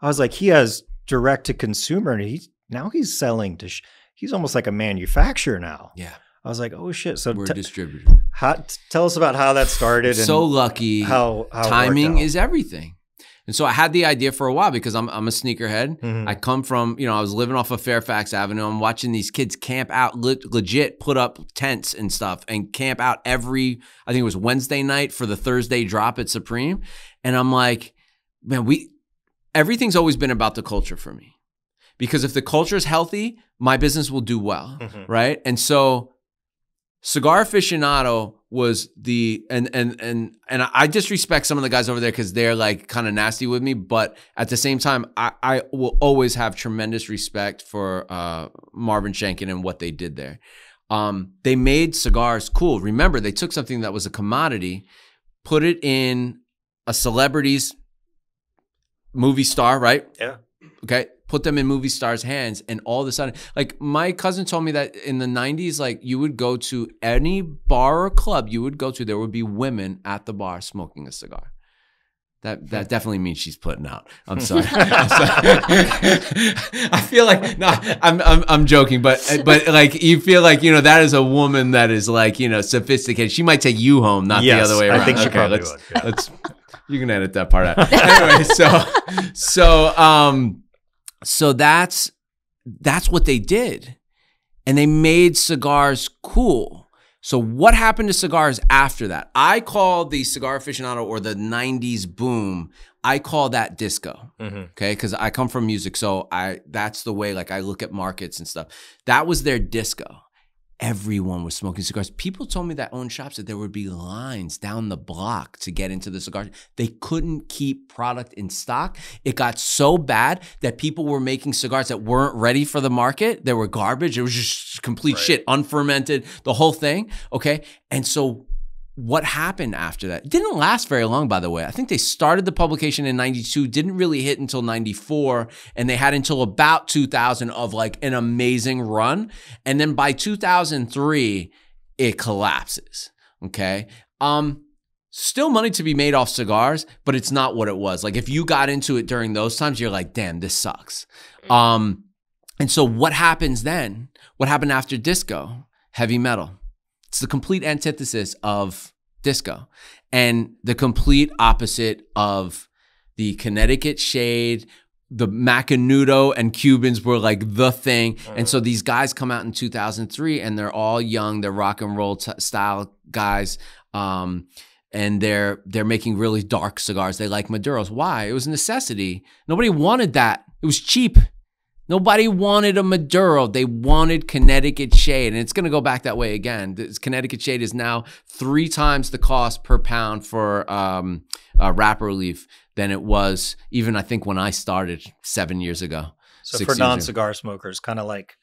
I was like, He has direct to consumer, and he's now he's selling to. He's almost like a manufacturer now. yeah, I was like, oh shit. So we're t- distributor. how, t- tell us about how that started and So lucky. how, how timing is everything. And so I had the idea for a while because I'm I'm a sneakerhead. Mhm. I come from, you know, I was living off of Fairfax Avenue. I'm watching these kids camp out, le- legit put up tents and stuff and camp out every, I think it was Wednesday night for the Thursday drop at Supreme. And I'm like, man, we, everything's always been about the culture for me. Because if the culture is healthy, my business will do well. Mhm. Right. And so Cigar aficionado was the and and and and I disrespect some of the guys over there because they're like kind of nasty with me, but at the same time, I, I will always have tremendous respect for uh, Marvin Shanken and what they did there. Um, they made cigars cool. Remember, they took something that was a commodity, put it in a celebrity's movie star, right? Yeah. Okay. Put them in movie stars' hands, and all of a sudden, like my cousin told me that in the 90s, like you would go to any bar or club you would go to, there would be women at the bar smoking a cigar. That that definitely means she's putting out. I'm sorry. I'm sorry. I feel like no, I'm, I'm I'm joking, but but like you feel like you know that is a woman that is like you know sophisticated. She might take you home, not Yes, the other way around. I think she okay, probably let's, would, yeah. let's you can edit that part out. anyway, so so um so that's that's what they did. And they made cigars cool. So what happened to cigars after that? I call the cigar aficionado or the 90s boom, I call that disco. Mhm. Okay? Cuz I come from music, so I that's the way like I look at markets and stuff. That was their disco. Everyone was smoking cigars. People told me that owned shops that there would be lines down the block to get into the cigars. They couldn't keep product in stock. It got so bad that people were making cigars that weren't ready for the market. They were garbage. It was just complete Right. shit, unfermented, the whole thing. Okay. And so what happened after that? It didn't last very long, by the way. I think they started the publication in 92, didn't really hit until 94, and they had until about 2000 of like an amazing run. And then by 2003, it collapses. Okay. Um, still money to be made off cigars, but it's not what it was. Like if you got into it during those times, you're like, damn, this sucks. Um, and so what happens then? What happened after disco? Heavy metal. It's the complete antithesis of disco and the complete opposite of the Connecticut shade. The Macanudo and Cubans were like the thing. And so these guys come out in 2003 and they're all young, they're rock and roll style guys. Um, and they're they're making really dark cigars. They like Maduros. Why? It was a necessity. Nobody wanted that. It was cheap. Nobody wanted a Maduro. They wanted Connecticut shade. And it's going to go back that way again. This Connecticut shade is now three times the cost per pound for um, uh, wrapper leaf than it was even, I think, when I started seven years ago. So for non-cigar smokers, kind of like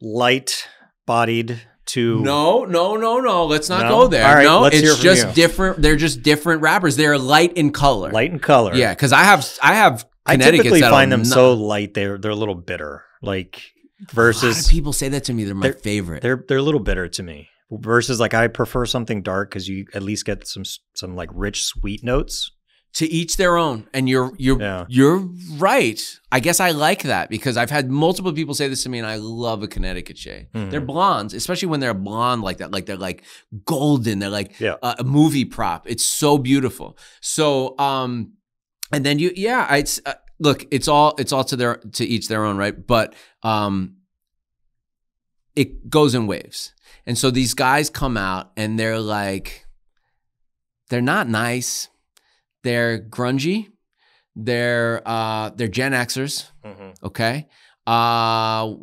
light-bodied to No, no, no, no. Let's not No? go there. All right, no, it's just you. different. They're just different wrappers. They're light in color. light in color. Yeah, because I have I have I typically find them not- so light they're they're a little bitter. Like A lot of versus people say that to me. They're my They're- favorite. they're they're a little bitter to me. Versus like I prefer something dark because you at least get some some like rich sweet notes. to each their own and you're you're Yeah. you're right i guess i like that because i've had multiple people say this to me and i love a connecticut shade Mhm. they're blondes especially when they're blonde like that like they're like golden they're like Yeah. a, a movie prop it's so beautiful so um and then you yeah I, it's uh, look it's all it's all to their to each their own right but um it goes in waves and so these guys come out and they're like they're not nice they're grungy. They're uh, they're Gen Xers. Okay. Uh,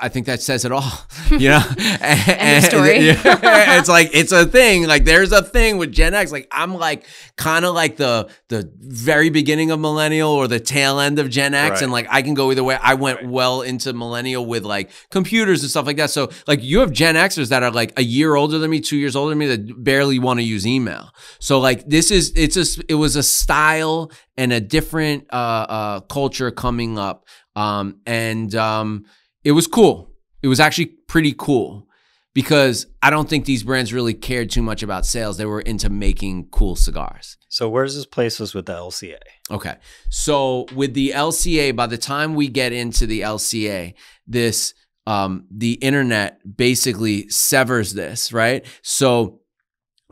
I think that says it all. You know, End of story. Yeah, it's like it's a thing. Like there's a thing with Gen X. Like I'm like kind of like the the very beginning of millennial or the tail end of Gen X, Right. and like I can go either way. I went well into millennial with like computers and stuff like that. So like you have Gen Xers that are like a year older than me, two years older than me that barely want to use email. So like this is it's a it was a style and a different uh, uh, culture coming up, um, and um, it was cool. It was actually pretty cool because I don't think these brands really cared too much about sales. They were into making cool cigars. So where's this place was with the LCA? Okay. So with the LCA, by the time we get into the LCA, this um the internet basically severs this, right? So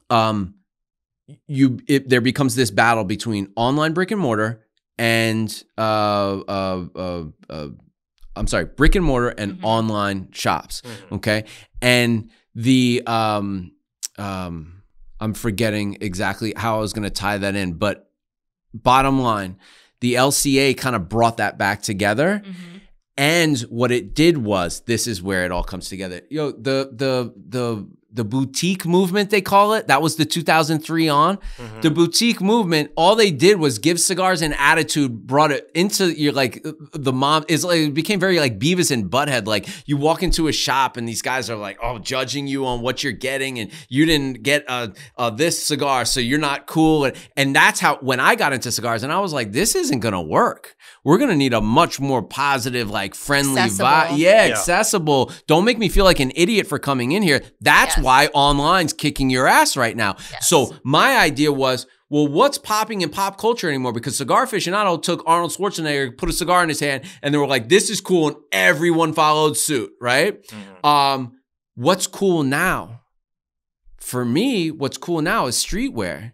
um you it, there becomes this battle between online brick and mortar and uh uh uh, uh I'm sorry, brick and mortar and Mhm. online shops okay and the um um i'm forgetting exactly how i was going to tie that in but bottom line the lca kind of brought that back together Mhm. and what it did was this is where it all comes together yo the the the the boutique movement they call it. That was the 2003 on. The boutique movement all they did was give cigars an attitude brought it into your like the mom is like it became very like beavis and butthead. Like you walk into a shop and these guys are like oh judging you on what you're getting and you didn't get uh, uh this cigar so you're not cool. And, and that's how when i got into cigars and i was like this isn't gonna work. We're gonna need a much more positive like friendly Accessible. vibe yeah, Yeah. accessible. Don't make me feel like an idiot for coming in here. That's Yes. Why online's kicking your ass right now Yes. so my idea was, well, what's popping in pop culture anymore? Because Cigar Aficionado took Arnold Schwarzenegger, put a cigar in his hand, and they were like, this is cool, and everyone followed suit, right? Um, what's cool now? For me, what's cool now is streetwear.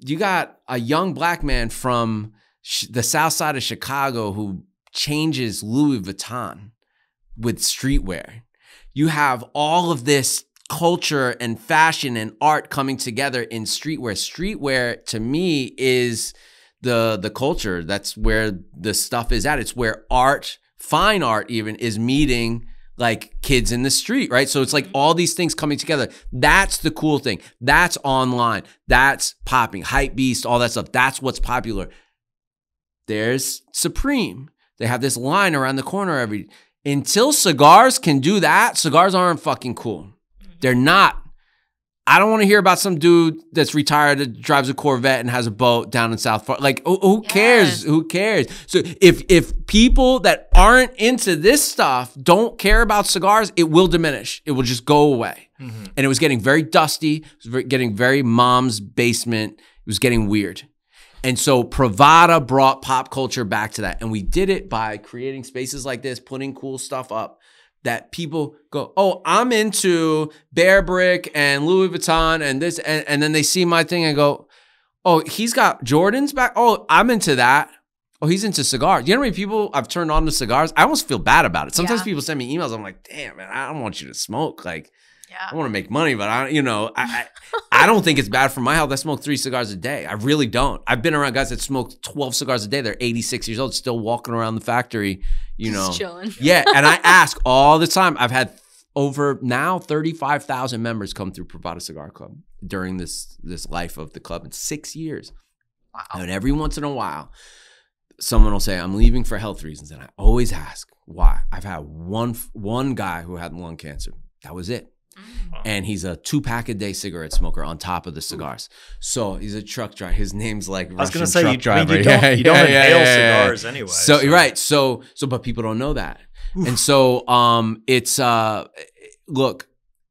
You got a young black man from sh- the south side of Chicago who changes Louis Vuitton with streetwear. You have all of this culture and fashion and art coming together in streetwear. Streetwear to me is the the culture. That's where the stuff is at. It's where art, fine art even, is meeting like kids in the street, right? So it's like all these things coming together. That's the cool thing. That's online. That's popping. Hype beast, all that stuff. That's what's popular. There's Supreme. They have this line around the corner every until cigars can do that, cigars aren't fucking cool. They're not. I don't want to hear about some dude that's retired that drives a Corvette and has a boat down in South Florida. Like, who, who cares? Yes. Who cares? So if if people that aren't into this stuff don't care about cigars, it will diminish. It will just go away. Mm-hmm. And it was getting very dusty. It was getting very mom's basement. It was getting weird. And so Privada brought pop culture back to that. And we did it by creating spaces like this, putting cool stuff up that people go, oh, I'm into Bear Brick and Louis Vuitton and this. And, and then they see my thing and go, oh, he's got Jordans back. Oh, I'm into that. Oh, he's into cigars. You know how many people I've turned on to cigars? I almost feel bad about it. Sometimes Yeah. people send me emails. I'm like, damn, man, I don't want you to smoke. Like, I want to make money, but I, you know, I, I, don't think it's bad for my health. I smoke three cigars a day. I really don't. I've been around guys that smoke 12 cigars a day. They're 86 years old, still walking around the factory, you know. Just chilling. Yeah. And I ask all the time. I've had over now 35,000 members come through Privada Cigar Club during this, this life of the club in six years. Wow. And every once in a while, someone will say, I'm leaving for health reasons. And I always ask why. I've had one, one guy who had lung cancer. That was it And he's a two pack a day cigarette smoker on top of the cigars. So he's a truck driver. His name's like I was Russian gonna say truck you, I driver. mean, you don't, Yeah, you don't yeah, inhale yeah, cigars anyway. So you're right. So so but people don't know that. And so um it's uh look,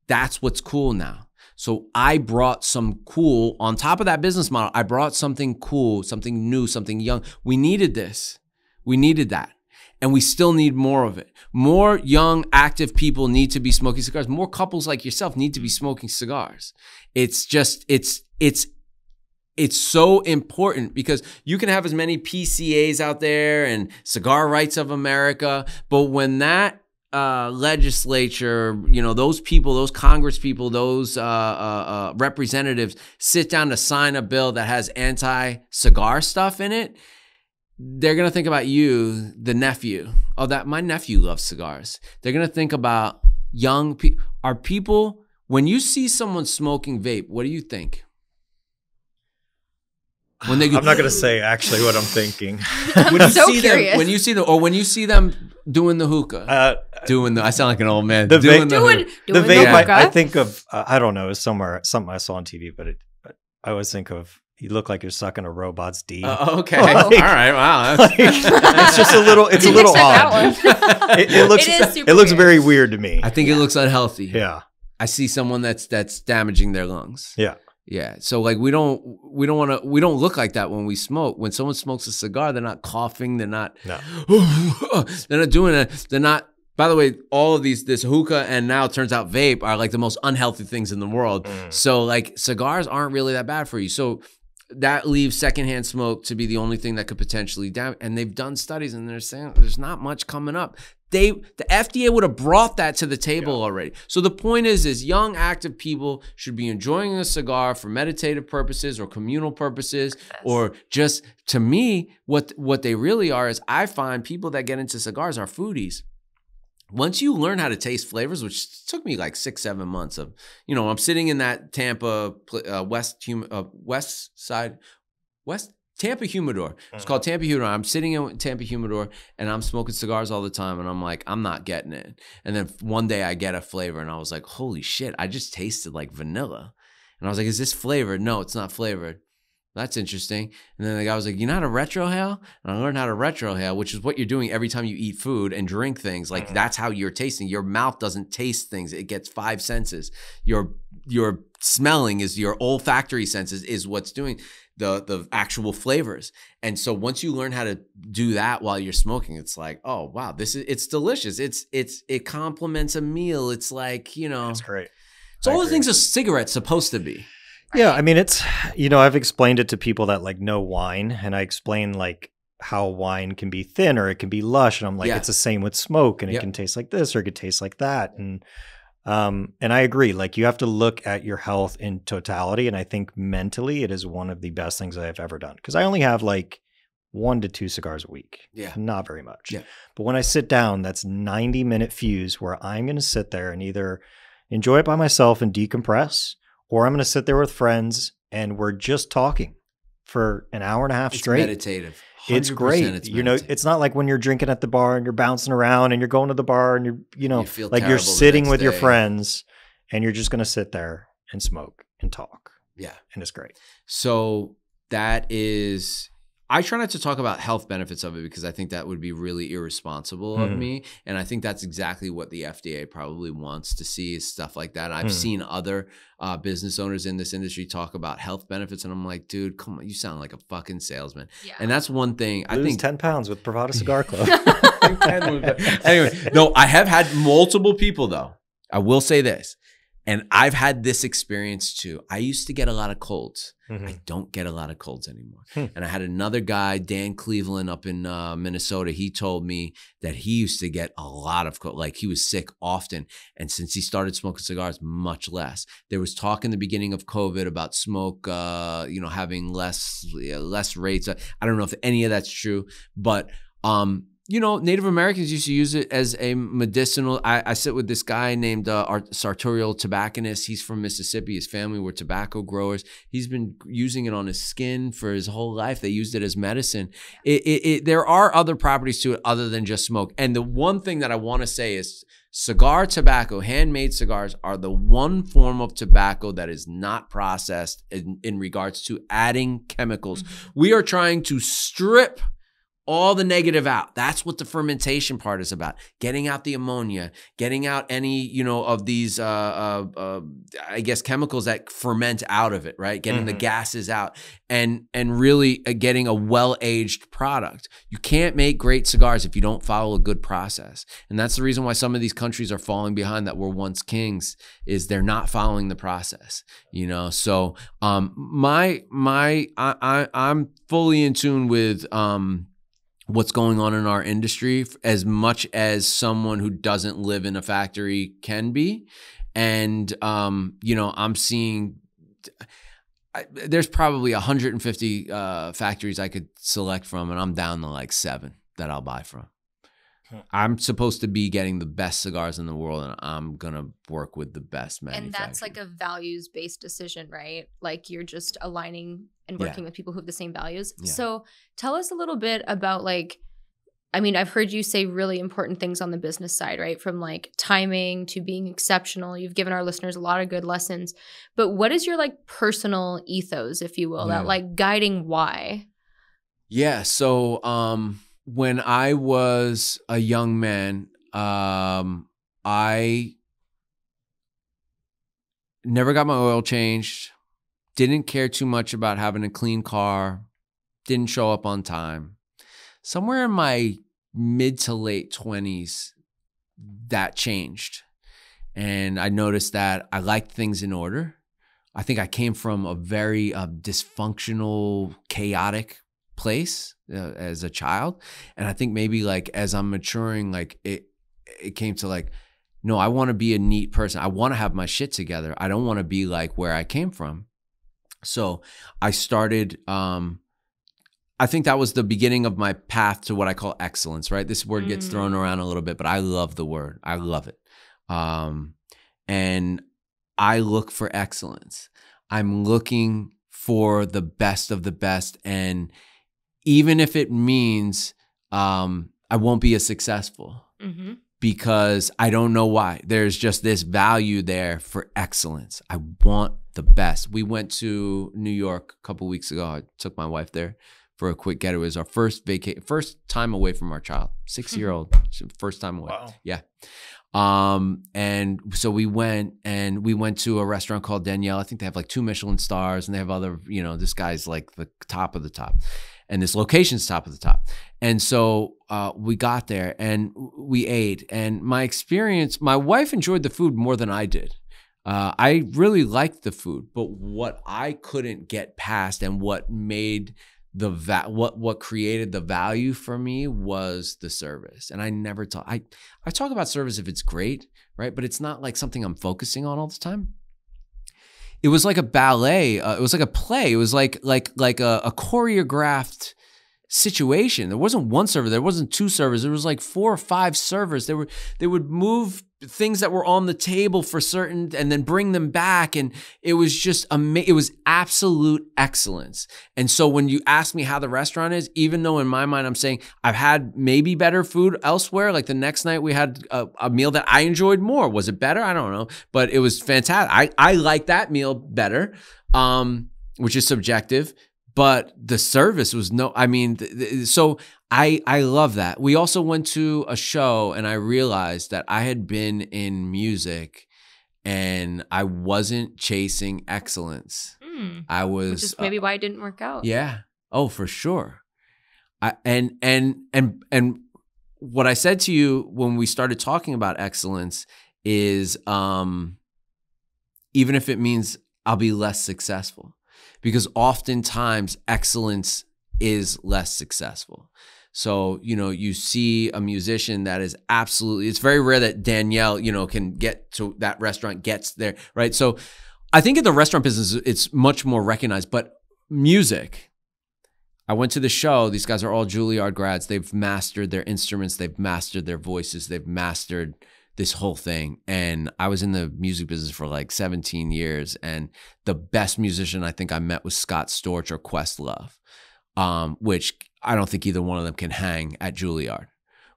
that's what's cool now. So I brought some cool on top of that business model. I brought something cool, something new, something young. We needed this. We needed that. And we still need more of it. More young, active people need to be smoking cigars. More couples like yourself need to be smoking cigars. It's just, it's, it's, it's so important because you can have as many PCAs out there and Cigar Rights of America, but when that uh, legislature, you know, those people, those Congress people, those uh, uh, uh, representatives sit down to sign a bill that has anti cigar stuff in it, they're gonna think about you, the nephew. Oh, that my nephew loves cigars. They're gonna think about young people. Are people when you see someone smoking vape? What do you think? When they go, I'm not gonna say actually what I'm thinking. when you so see curious. them, when you see them, or when you see them doing the hookah, Uh, doing the. I sound like an old man. The doing vape- the Doing, hookah. the doing vape, hookah. I, I think of. Uh, I don't know. It's somewhere something I saw on TV, but it. But I always think of. You look like you're sucking a robot's D. Uh, okay, Like- all right, wow. Like, it's just a little. It's a little odd. that one. It, it looks. It is super it looks weird. very weird to me. I think it looks unhealthy. Yeah. I see someone that's that's damaging their lungs. Yeah. Yeah. So like we don't we don't want to we don't look like that when we smoke. When someone smokes a cigar, they're not coughing, they're not No. they're not doing it. They're not by the way, all of these this hookah and now it turns out vape are like the most unhealthy things in the world. Mm. So like cigars aren't really that bad for you. So that leaves secondhand smoke to be the only thing that could potentially damage. And they've done studies and they're saying there's not much coming up. They the FDA would have brought that to the table already. So the point is, is young active people should be enjoying a cigar for meditative purposes or communal purposes, or just to me, what what they really are is I find people that get into cigars are foodies once you learn how to taste flavors, which took me like six, seven months of, you know, I'm sitting in that Tampa uh, West hum- uh, West side, West Tampa Humidor. It's called Tampa Humidor. I'm sitting in Tampa Humidor and I'm smoking cigars all the time, and I'm like, I'm not getting it. And then one day I get a flavor, and I was like, holy shit, I just tasted like vanilla. And I was like, is this flavored? No, it's not flavored. That's interesting. And then the guy was like, You know how to retrohale? And I learned how to retrohale, which is what you're doing every time you eat food and drink things. Like mm-hmm. that's how you're tasting. Your mouth doesn't taste things. It gets five senses. Your your smelling is your olfactory senses is what's doing the the actual flavors. And so once you learn how to do that while you're smoking, it's like, oh wow, this is it's delicious. It's it's it complements a meal. It's like, you know, That's great. it's all I the things a cigarette's supposed to be. Yeah, I mean it's you know, I've explained it to people that like know wine and I explain like how wine can be thin or it can be lush and I'm like Yeah. it's the same with smoke and it Yep. can taste like this or it could taste like that and um and I agree like you have to look at your health in totality and I think mentally it is one of the best things I've ever done because I only have like one to two cigars a week. Yeah. Not very much. Yeah. But when I sit down, that's 90 minute fuse where I'm going to sit there and either enjoy it by myself and decompress, or I'm going to sit there with friends and we're just talking for an hour and a half It's straight. meditative. It's 100% great. It's you know, it's not like when you're drinking at the bar and you're bouncing around and you're going to the bar and you're, you know, You feel like you're sitting with your friends and you're just going to sit there and smoke and talk. yeah. And it's great. So that is I try not to talk about health benefits of it because I think that would be really irresponsible of Mhm. me. And I think that's exactly what the FDA probably wants to see is stuff like that. I've Hmm. seen other uh, business owners in this industry talk about health benefits, and I'm like, dude, come on, you sound like a fucking salesman. Yeah. And that's one thing I Lose think 10 pounds with Privada Cigar Club. anyway, no, I have had multiple people though. I will say this, and I've had this experience too. I used to get a lot of colds. Mhm. I don't get a lot of colds anymore. Hmm. And I had another guy, Dan Cleveland, up in uh, Minnesota. He told me that he used to get a lot of cold, like he was sick often. And since he started smoking cigars, much less. There was talk in the beginning of COVID about smoke, uh, you know, having less less rates. I don't know if any of that's true, but um, you know, Native Americans used to use it as a medicinal. I, I sit with this guy named uh, Art- Sartorial Tobacconist. He's from Mississippi. His family were tobacco growers. He's been using it on his skin for his whole life. They used it as medicine. It, it, it, there are other properties to it other than just smoke. And the one thing that I want to say is cigar tobacco, handmade cigars, are the one form of tobacco that is not processed in, in regards to adding chemicals. We are trying to strip all the negative out. That's what the fermentation part is about. Getting out the ammonia, getting out any, you know, of these, uh, uh, uh, I guess, chemicals that ferment out of it, right? Getting the Mhm. gases out and, and really uh, getting a well-aged product. You can't make great cigars if you don't follow a good process. And that's the reason why some of these countries are falling behind that were once kings is they're not following the process, you know? So, um, my, my, I, I, I'm fully in tune with, um, what's going on in our industry as much as someone who doesn't live in a factory can be and um you know i'm seeing I, there's probably 150 uh factories i could select from and i'm down to like seven that i'll buy from. I'm supposed to be getting the best cigars in the world and i'm gonna work with the best and that's like a values based decision, right? Like you're just aligning and Yeah. working with people who have the same values. Yeah. So tell us a little bit about like, I mean, I've heard you say really important things on the business side, right? From like timing to being exceptional. You've given our listeners a lot of good lessons. But what is your like personal ethos, if you will, Yeah. that like guiding why? Yeah. So um, when I was a young man, um, I never got my oil changed. Didn't care too much about having a clean car. Didn't show up on time. Somewhere in my mid to late twenties, that changed, and I noticed that I liked things in order. I think I came from a very uh, dysfunctional, chaotic place uh, as a child. And i think maybe like as i'm maturing like it it came to like no i want to be a neat person. I want to have my shit together. I don't want to be like where i came from. So i started um i think that was the beginning of my path to what i call excellence right? This word gets Mm. thrown around a little bit but i love the word. I love it. Um and i look for excellence. I'm looking for the best of the best and even if it means um, I won't be as successful Mm-hmm. because I don't know why. There's just this value there for excellence. I want the best. We went to New York a couple weeks ago. I took my wife there for a quick getaway. It was our first vacation, first time away from our child, six year old, first time away. Wow. Yeah. Um, and so we went and we went to a restaurant called Daniel. I think they have like two Michelin stars and they have other, you know, this guy's like the top of the top and this location's top of the top. And so uh, we got there and we ate. And my experience, my wife enjoyed the food more than I did. Uh, I really liked the food, but what I couldn't get past and what made the va- what what created the value for me was the service. And I never talk I I talk about service if it's great, right? But it's not like something I'm focusing on all the time it was like a ballet uh, it was like a play. It was like like like a, a choreographed situation. There wasn't one server, there wasn't two servers. There was like four or five servers. They were they would move things that were on the table for certain and then bring them back and it was just ama- it was absolute excellence. And so when you ask me how the restaurant is, even though in my mind I'm saying I've had maybe better food elsewhere, like the next night we had a, a meal that I enjoyed more. Was it better? I don't know, but it was fantastic. I I like that meal better. Um which is subjective but the service was no i mean th- th- so i i love that. We also went to a show and i realized that i had been in music and i wasn't chasing excellence. Hmm. i was Which is uh, maybe why it didn't work out. yeah. Oh for sure. I, and and and and what i said to you when we started talking about excellence is um even if it means i'll be less successful because oftentimes excellence is less successful. So, you know, you see a musician that is absolutely, it's very rare that Danielle, you know, can get to that restaurant, gets there, right? So I think in the restaurant business, it's much more recognized, but music, I went to the show. These guys are all Juilliard grads. They've mastered their instruments, they've mastered their voices, they've mastered this whole thing. And I was in the music business for like 17 years. And the best musician I think I met was Scott Storch or Questlove, um, which I don't think either one of them can hang at Juilliard.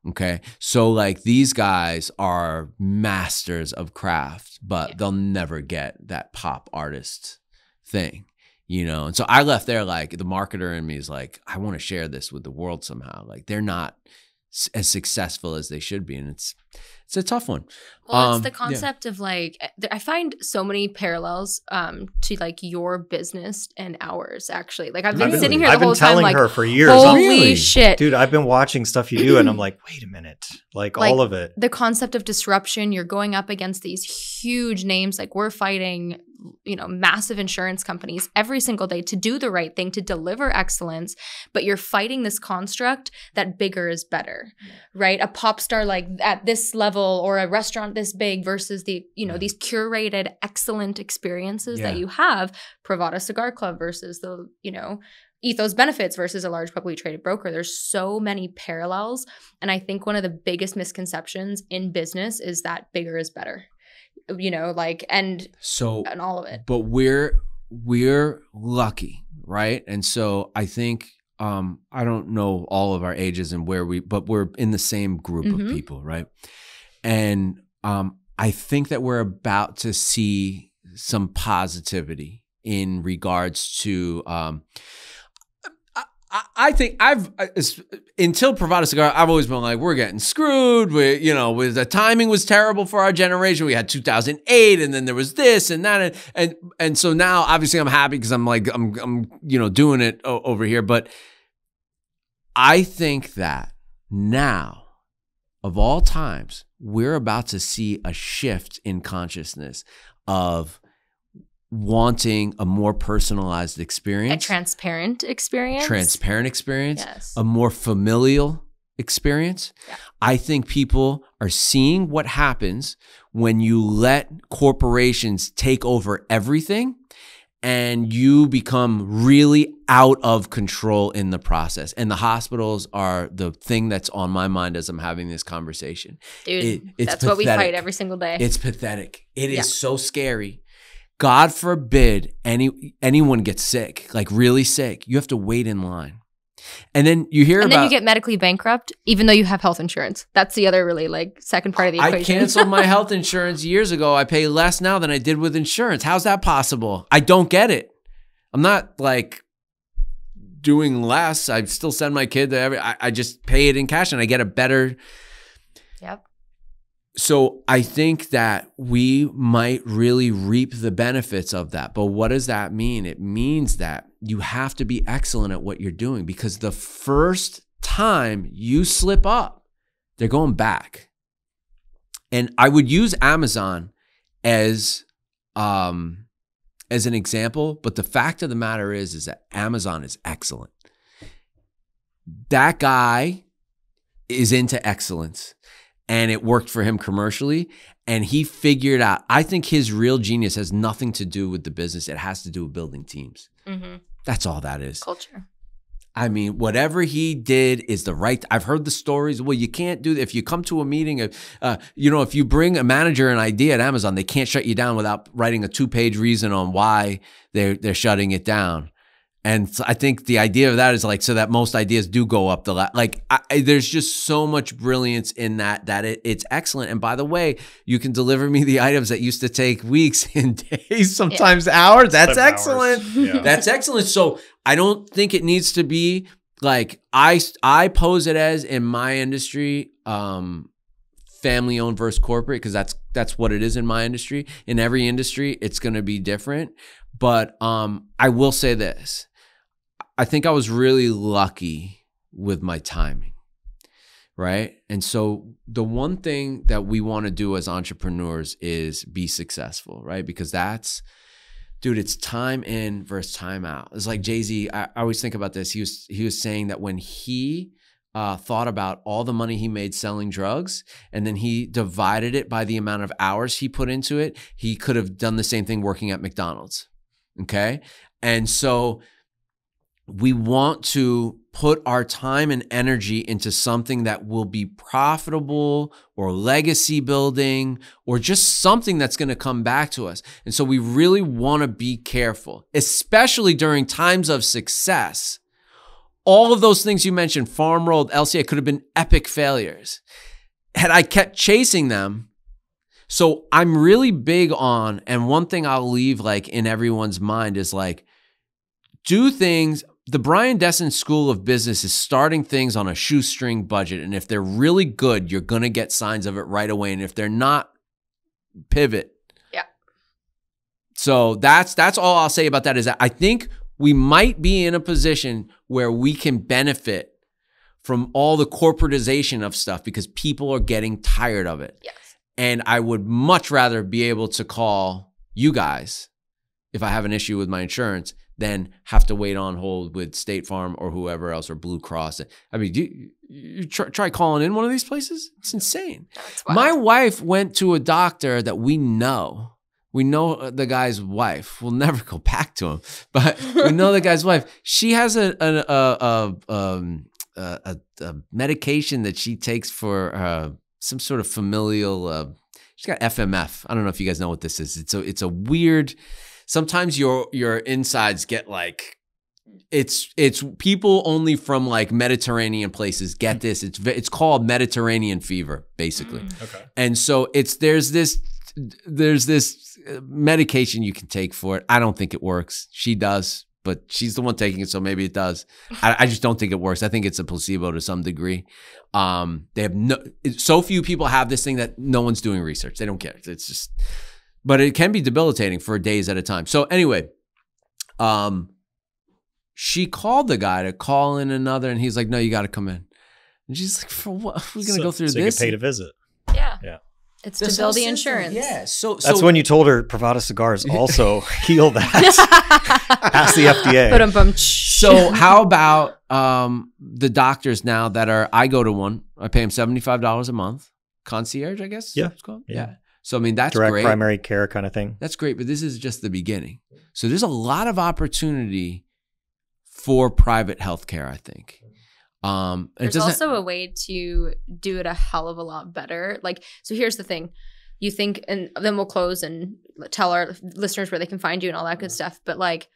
Okay. So, like, these guys are masters of craft, but Yeah. they'll never get that pop artist thing, you know? And so I left there, like, the marketer in me is like, I want to share this with the world somehow. Like, they're not s- as successful as they should be. And it's, it's a tough one. Well, Um, it's the yeah. concept of like eh, I find so many parallels um to like your business and ours actually. Like I've been Really? sitting here the I've been whole time telling like her for years. holy Really? shit. dude, I've been watching stuff you do, and I'm like, wait a minute, like, Like, all of it. the concept of disruption you're going up against these huge names like we're fighting you know massive insurance companies every single day to do the right thing to deliver excellence but you're fighting this construct that bigger is better right a pop star like at this level or a restaurant this big versus the you know Yeah. these curated excellent experiences that you have Privada Cigar Club versus the you know Ethos Benefits versus a large publicly traded broker. There's so many parallels. And I think one of the biggest misconceptions in business is that bigger is better. You know, like and So, and all of it. but we're we're lucky right and so i think um i don't know all of our ages and where we but we're in the same group Mhm. of people right and um i think that we're about to see some positivity in regards to um I- think I've until Privada Cigar, I've always been like, we're getting screwed. We, you know, with the timing was terrible for our generation. We had 2008, and then there was this and that, and and, and so now, obviously, I'm happy because I'm like, I'm, I'm, you know, doing it over here. But I think that now, of all times, we're about to see a shift in consciousness of wanting a more personalized experience, A transparent experience. transparent experience, Yes. a more familial experience. Yeah. I think people are seeing what happens when you let corporations take over everything and you become really out of control in the process. And the hospitals are the thing that's on my mind as I'm having this conversation. Dude, it- that's what we fight every single day. It's pathetic. It is Yeah. so scary. God forbid any anyone gets sick, like really sick. You have to wait in line. And then you hear and about then you get medically bankrupt, even though you have health insurance. That's the other really like second part of the I equation. canceled my health insurance years ago. I pay less now than I did with insurance. How's that possible? I don't get it. I'm not like doing less. I still send my kid to every I, I just pay it in cash and I get a better Yep. So I think that we might really reap the benefits of that. But what does that mean? It means that you have to be excellent at what you're doing because the first time you slip up, they're going back. And I would use Amazon as um as an example, but the fact of the matter is is that Amazon is excellent. That guy is into excellence and it worked for him commercially and he figured out i think his real genius has nothing to do with the business it has to do with building teams hmm that's all that is Culture. I mean, whatever he did is the right. I've heard the stories. Well, you can't do if you come to a meeting. Of, uh, you know, if you bring a manager an idea at Amazon, they can't shut you down without writing a two-page reason on why they're they're shutting it down. And so I think the idea of that is like so that most ideas do go up the la- like. I, there's just so much brilliance in that that it, it's excellent. And by the way, you can deliver me the items that used to take weeks and days, sometimes hours. That's Seven excellent. hours. Yeah. That's excellent. So I don't think it needs to be like I I pose it as in my industry, um, family owned versus corporate because that's that's what it is in my industry. In every industry, it's going to be different. But um, I will say this: I think I was really lucky with my timing, right? And so the one thing that we want to do as entrepreneurs is be successful, right? Because that's dude, it's time in versus time out. It's like Jay Z. I, I always think about this. He was he was saying that when he uh, thought about all the money he made selling drugs, and then he divided it by the amount of hours he put into it, he could have done the same thing working at McDonald's. Okay, and so we want to put our time and energy into something that will be profitable or legacy building or just something that's going to come back to us. And so we really want to be careful, especially during times of success. All of those things you mentioned, Farm Rolled, LCA, could have been epic failures. Had I kept chasing them, so I'm really big on, and one thing I'll leave like in everyone's mind is like, do things the Brian Desind School of Business is starting things on a shoestring budget. And if they're really good, you're going to get signs of it right away. And if they're not, pivot. Yeah. So that's that's all I'll say about that is that I think we might be in a position where we can benefit from all the corporatization of stuff because people are getting tired of it. Yes. And I would much rather be able to call you guys if I have an issue with my insurance than have to wait on hold with State Farm or whoever else or Blue Cross. I mean, do you, you try, try calling in one of these places? It's insane. My wife went to a doctor that we know. We know the guy's wife. We'll never go back to him, but we know the guy's wife. She has a a a, a, um, a, a medication that she takes for uh, some sort of familial. Uh, she's got FMF. I don't know if you guys know what this is. It's a it's a weird. Sometimes your your insides get like it's it's people only from like Mediterranean places get this. It's it's called Mediterranean fever, basically. Okay. And so it's there's this there's this uh, medication you can take for it. I don't think it works. She does, but she's the one taking it, so maybe it does. I, I just don't think it works. I think it's a placebo to some degree. Um, they have no so few people have this thing that no one's doing research. They don't care. It's just, but it can be debilitating for days at a time. So anyway, um, she called the guy to call in another, and he's like, "No, you got to come in." And she's like, "For what? We're gonna so, go through so this." You get paid a visit. Yeah. Yeah. It's This to whole build the insurance. Yeah. So, so That's when you told her Privada cigars also heal that. Ask the FDA. But bum. So how about um, the doctors now that are? I go to one. I pay them seventy five dollars a month. Concierge, I guess. Yeah. it's called. Yeah. So I mean, that's Direct great. primary care kind of thing. That's great, but this is just the beginning. So there's a lot of opportunity for private healthcare. I think. Um, it There's also a way to do it a hell of a lot better. Like, so here's the thing. You think, and then we'll close and tell our listeners where they can find you and all that good stuff. But like,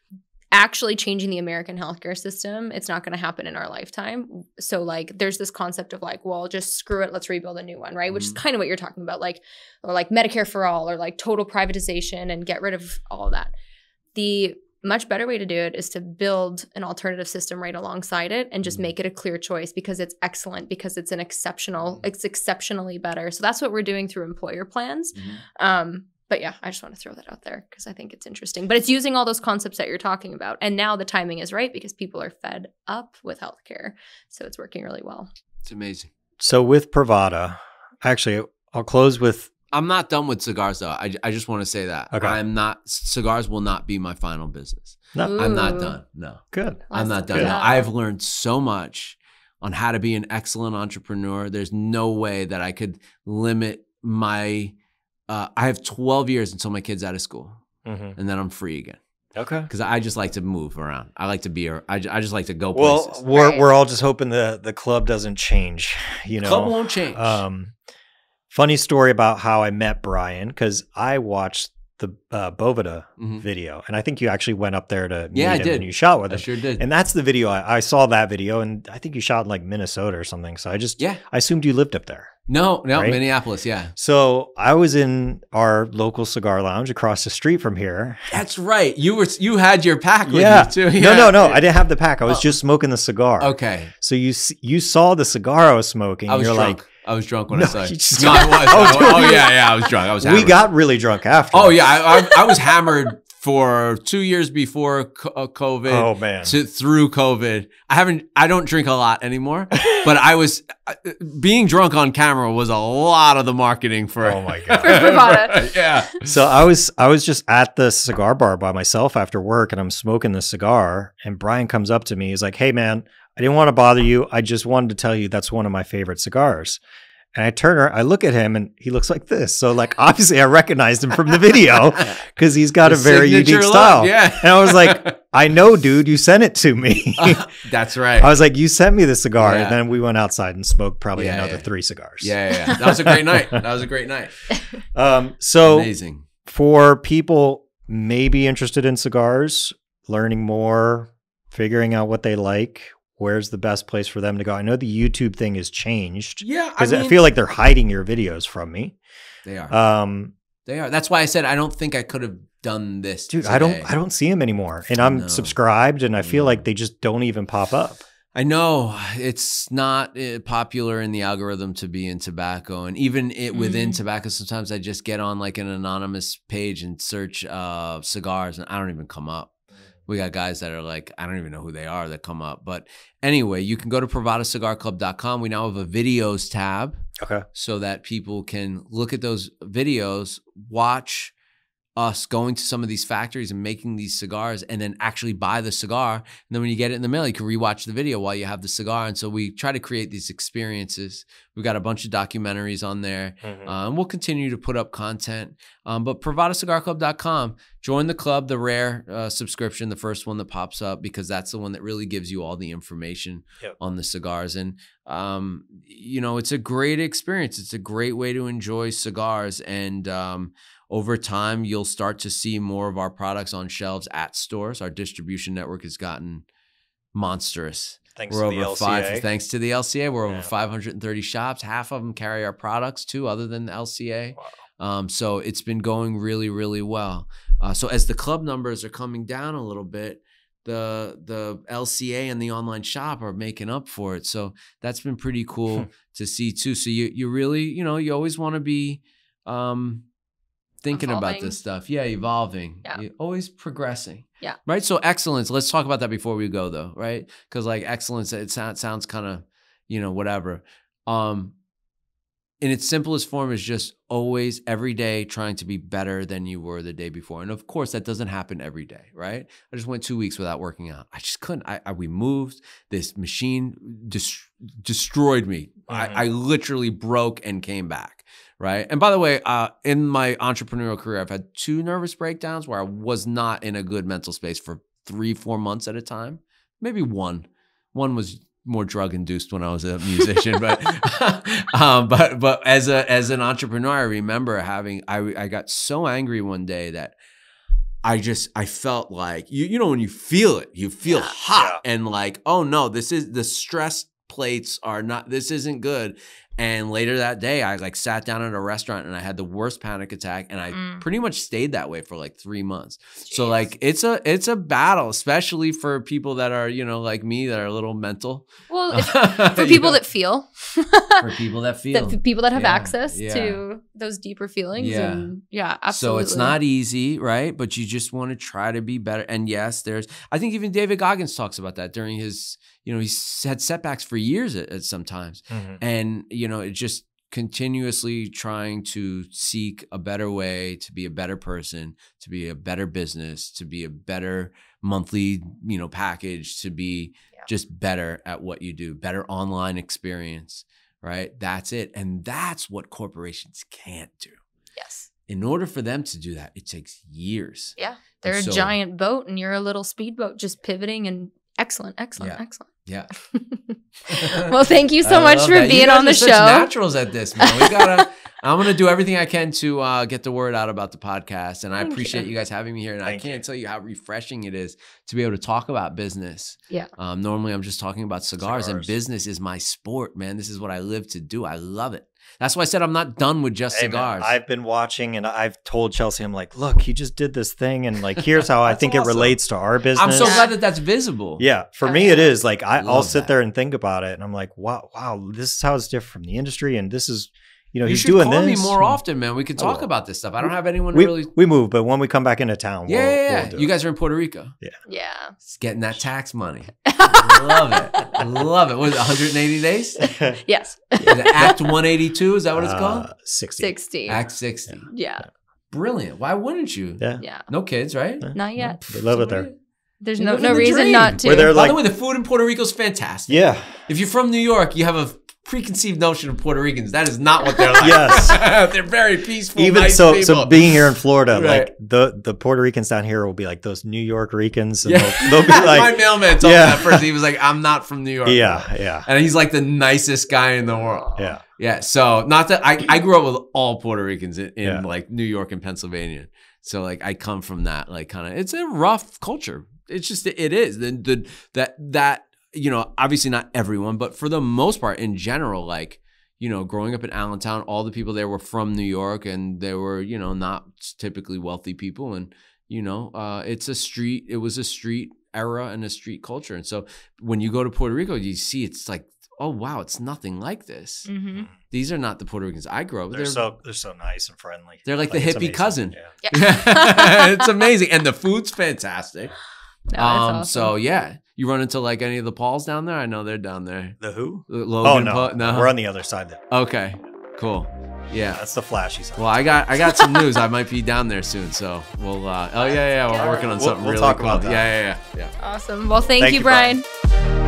actually changing the American healthcare system, it's not going to happen in our lifetime. So like, there's this concept of like, well, just screw it, let's rebuild a new one, right? Which is Mhm. kind of what you're talking about, like, or like Medicare for all, or like total privatization and get rid of all of that. The much better way to do it is to build an alternative system right alongside it and just Mhm. make it a clear choice because it's excellent because it's an exceptional it's exceptionally better so that's what we're doing through employer plans Mhm. um but yeah i just want to throw that out there because i think it's interesting but it's using all those concepts that you're talking about and now the timing is right because people are fed up with healthcare so it's working really well It's amazing. So with Privada, actually, I'll close with I'm not done with cigars though. I, I just want to say that. Okay. I'm not. Cigars will not be my final business. no I'm not done. No. good. I'm not done. do No. I've learned so much on how to be an excellent entrepreneur. There's no way that I could limit my. Uh, I have 12 years until my kid's out of school, hmm and then I'm free again. Okay. because I just like to move around. I like to be. I, ju- I just like to go Well, places. we're Right. we're all just hoping the the club doesn't change. You know, Club won't change. Um, funny story about how I met Brian because I watched the uh, Boveda Mhm. video, and I think you actually went up there to meet Yeah, I him did. and you shot with I him. sure did. And that's the video I, I saw that video, and I think you shot in like Minnesota or something. So I just yeah. I assumed you lived up there. No, no, Right? Minneapolis. Yeah. So I was in our local cigar lounge across the street from here. That's right. You were you had your pack with yeah. you too. No, Yeah. no, no. I didn't have the pack. I was Oh. just smoking the cigar. Okay. So you you saw the cigar I was smoking. I was you're drunk. like, I was drunk when No, I saw you it. just no, I was. Oh, oh, yeah, yeah. I was drunk. I was. we got really drunk after. Oh yeah, I, I, I was hammered for two years before uh, COVID. Oh man. to, through COVID. I haven't, I don't drink a lot anymore, but I was uh, being drunk on camera was a lot of the marketing for. Oh my god. For Privada. yeah. So I was I was just at the cigar bar by myself after work and I'm smoking the cigar and Brian comes up to me. He's like, "Hey man, I didn't want to bother you. I just wanted to tell you that's one of my favorite cigars." And I turn her, I look at him and he looks like this. So like obviously I recognized him from the video cuz he's got The a very unique look, style. Yeah. And I was like, "I know, dude, you sent it to me." That's right. I was like, "You sent me the cigar." Yeah. And then we went outside and smoked probably Yeah, another yeah. 3 cigars. yeah, yeah, yeah. That was a great night. That was a great night. Um so Amazing. for people maybe interested in cigars, learning more, figuring out what they like, where's the best place for them to go? I know the YouTube thing has changed Yeah, because I, mean, feel like they're hiding your videos from me. they are. Um, they are. That's why I said I don't think I could have done this, dude, I don't. I don't see them anymore, and I'm No. subscribed, and I feel No. like they just don't even pop up. I know it's not uh, popular in the algorithm to be in tobacco, and even it within Mhm. tobacco, sometimes I just get on like an anonymous page and search uh, cigars, and I don't even come up. We got guys that are like, I don't even know who they are that come up. But anyway, you can go to privadacigarclub.com. We now have a videos tab Okay, so that people can look at those videos, watch us going to some of these factories and making these cigars and then actually buy the cigar. And then when you get it in the mail, you can rewatch the video while you have the cigar. And so we try to create these experiences. We've got a bunch of documentaries on there. Mm-hmm. Uh, and we'll continue to put up content. Um, but PrivadaCigarClub.com, join the club, the rare uh, subscription, the first one that pops up, because that's the one that really gives you all the information Yep. on the cigars. And, um, you know, it's a great experience. It's a great way to enjoy cigars. And um, over time, you'll start to see more of our products on shelves at stores. Our distribution network has gotten monstrous. thanks We're to the over LCA. five. Thanks to the LCA, we're Yeah. over 530 shops. Half of them carry our products too, other than the LCA. Um, so it's been going really, really well. Uh, so as the club numbers are coming down a little bit, the the LCA and the online shop are making up for it. So that's been pretty cool to see too. So you you really you know you always want to be um, thinking about this stuff. Yeah, evolving. Yeah. You're always progressing. Yeah. Right. So excellence. Let's talk about that before we go though. Right. Because like excellence, it sounds sounds kind of you know whatever. Um, in its simplest form is just always every day trying to be better than you were the day before and of course that doesn't happen every day right i just went two weeks without working out i just couldn't i, I we moved this machine dis- destroyed me Mhm. I, I literally broke and came back right and by the way uh, in my entrepreneurial career i've had two nervous breakdowns where i was not in a good mental space for three four months at a time maybe one one was more drug induced when I was a musician, but um, but but as a as an entrepreneur, I remember having I I got so angry one day that I just I felt like you you know when you feel it, you feel Yeah. hot and like oh no, this is the stress plates are not this isn't good. And later that day, I like sat down at a restaurant and I had the worst panic attack, and I Mm. pretty much stayed that way for like three months. So like it's a it's a battle, especially for people that are you know like me that are a little mental. well, for people that feel, for people that feel that people that have Yeah, access yeah. to those deeper feelings, Yeah. and yeah, So it's not easy, right? But you just want to try to be better. And yes, there's I think even David Goggins talks about that during his you know he's had setbacks for years at, at sometimes, Mhm. and you know it just continuously trying to seek a better way to be a better person to be a better business to be a better monthly you know package to be Yeah. just better at what you do better online experience right that's it and that's what corporations can't do yes. In order for them to do that, it takes years. Yeah. They're so- a giant boat and you're a little speedboat just pivoting and excellent, excellent, Yeah. excellent. Yeah. well, thank you so much for that. You being guys on the are such show. Naturals at this, man. We gotta. I'm gonna do everything I can to uh, get the word out about the podcast, and I appreciate you. you. guys having me here. And I can't you. tell you how refreshing it is to be able to talk about business. Yeah. Um, normally, I'm just talking about cigars, and business is my sport, man. This is what I live to do. I love it. That's why I said I'm not done with just Hey, man, cigars. I've been watching and I've told Chelsea, I'm like, look, he just did this thing. And like, here's how I think awesome. it relates to our business. I'm so glad that that's visible. Yeah, for me it is. Like I, I'll sit that. there and think about it, and I'm like, wow, wow, this is how it's different from the industry, and this is, you know, you he's should doing call this. me more often, man. We can talk will. about this stuff. I don't have anyone We, really. we move, but when we come back into town, Yeah, we'll, yeah, yeah. we'll do you guys are in Puerto Rico. Yeah. Yeah. It's getting that tax money. love it. I love it. What is it, 180 days? Is Yes. it Act 182? Is that what it's called? Uh, Sixty. 60. Act 60. Yeah. Brilliant. Why wouldn't you? Yeah. Yeah. No kids, right? Not yet. They love it So there. There's no no the reason dream. not to. Where they're By like, the way, the food in Puerto Rico is fantastic. yeah, If you're from New York, you have a preconceived notion of Puerto Ricans. That is not what they're like. Yes. they're very peaceful. even nice so, people. so being here in Florida, Right. like the the Puerto Ricans down here will be like those New York Ricans, and yeah. they'll, they'll be My mailman told Yeah. me that first. He was like, I'm not from New York. yeah, yeah, And he's like the nicest guy in the world. yeah. Yeah. So not that I, I grew up with all Puerto Ricans in, in Yeah. like New York and Pennsylvania. So like I come from that like kind of it's a rough culture. It's just it is. The, the that that you know, obviously not everyone, but for the most part in general, like, you know, growing up in Allentown, all the people there were from New York and they were, you know, not typically wealthy people. And, you know, uh, it's a street, it was a street era and a street culture. And so when you go to Puerto Rico, you see it's like, oh wow, it's nothing like this. hmm These are not the Puerto Ricans I grew up with. They're so they're so nice and friendly. they're like the hippie amazing. cousin. Yeah. it's amazing. And the food's fantastic. No, um, awesome. so yeah. You run into like any of the Pauls down there? I know they're down there. The who? L- Oh Logan no, Paul- we're on the other side. There. Okay. Cool. Yeah. That's the flashy side. Well, I got I got some news. I might be down there soon, so we'll. Uh, oh yeah, yeah, we're working on We'll- something we'll really talk cool. about that. Yeah, yeah, yeah, yeah. awesome. Well, thank, Thank you, you, Brian. Brian.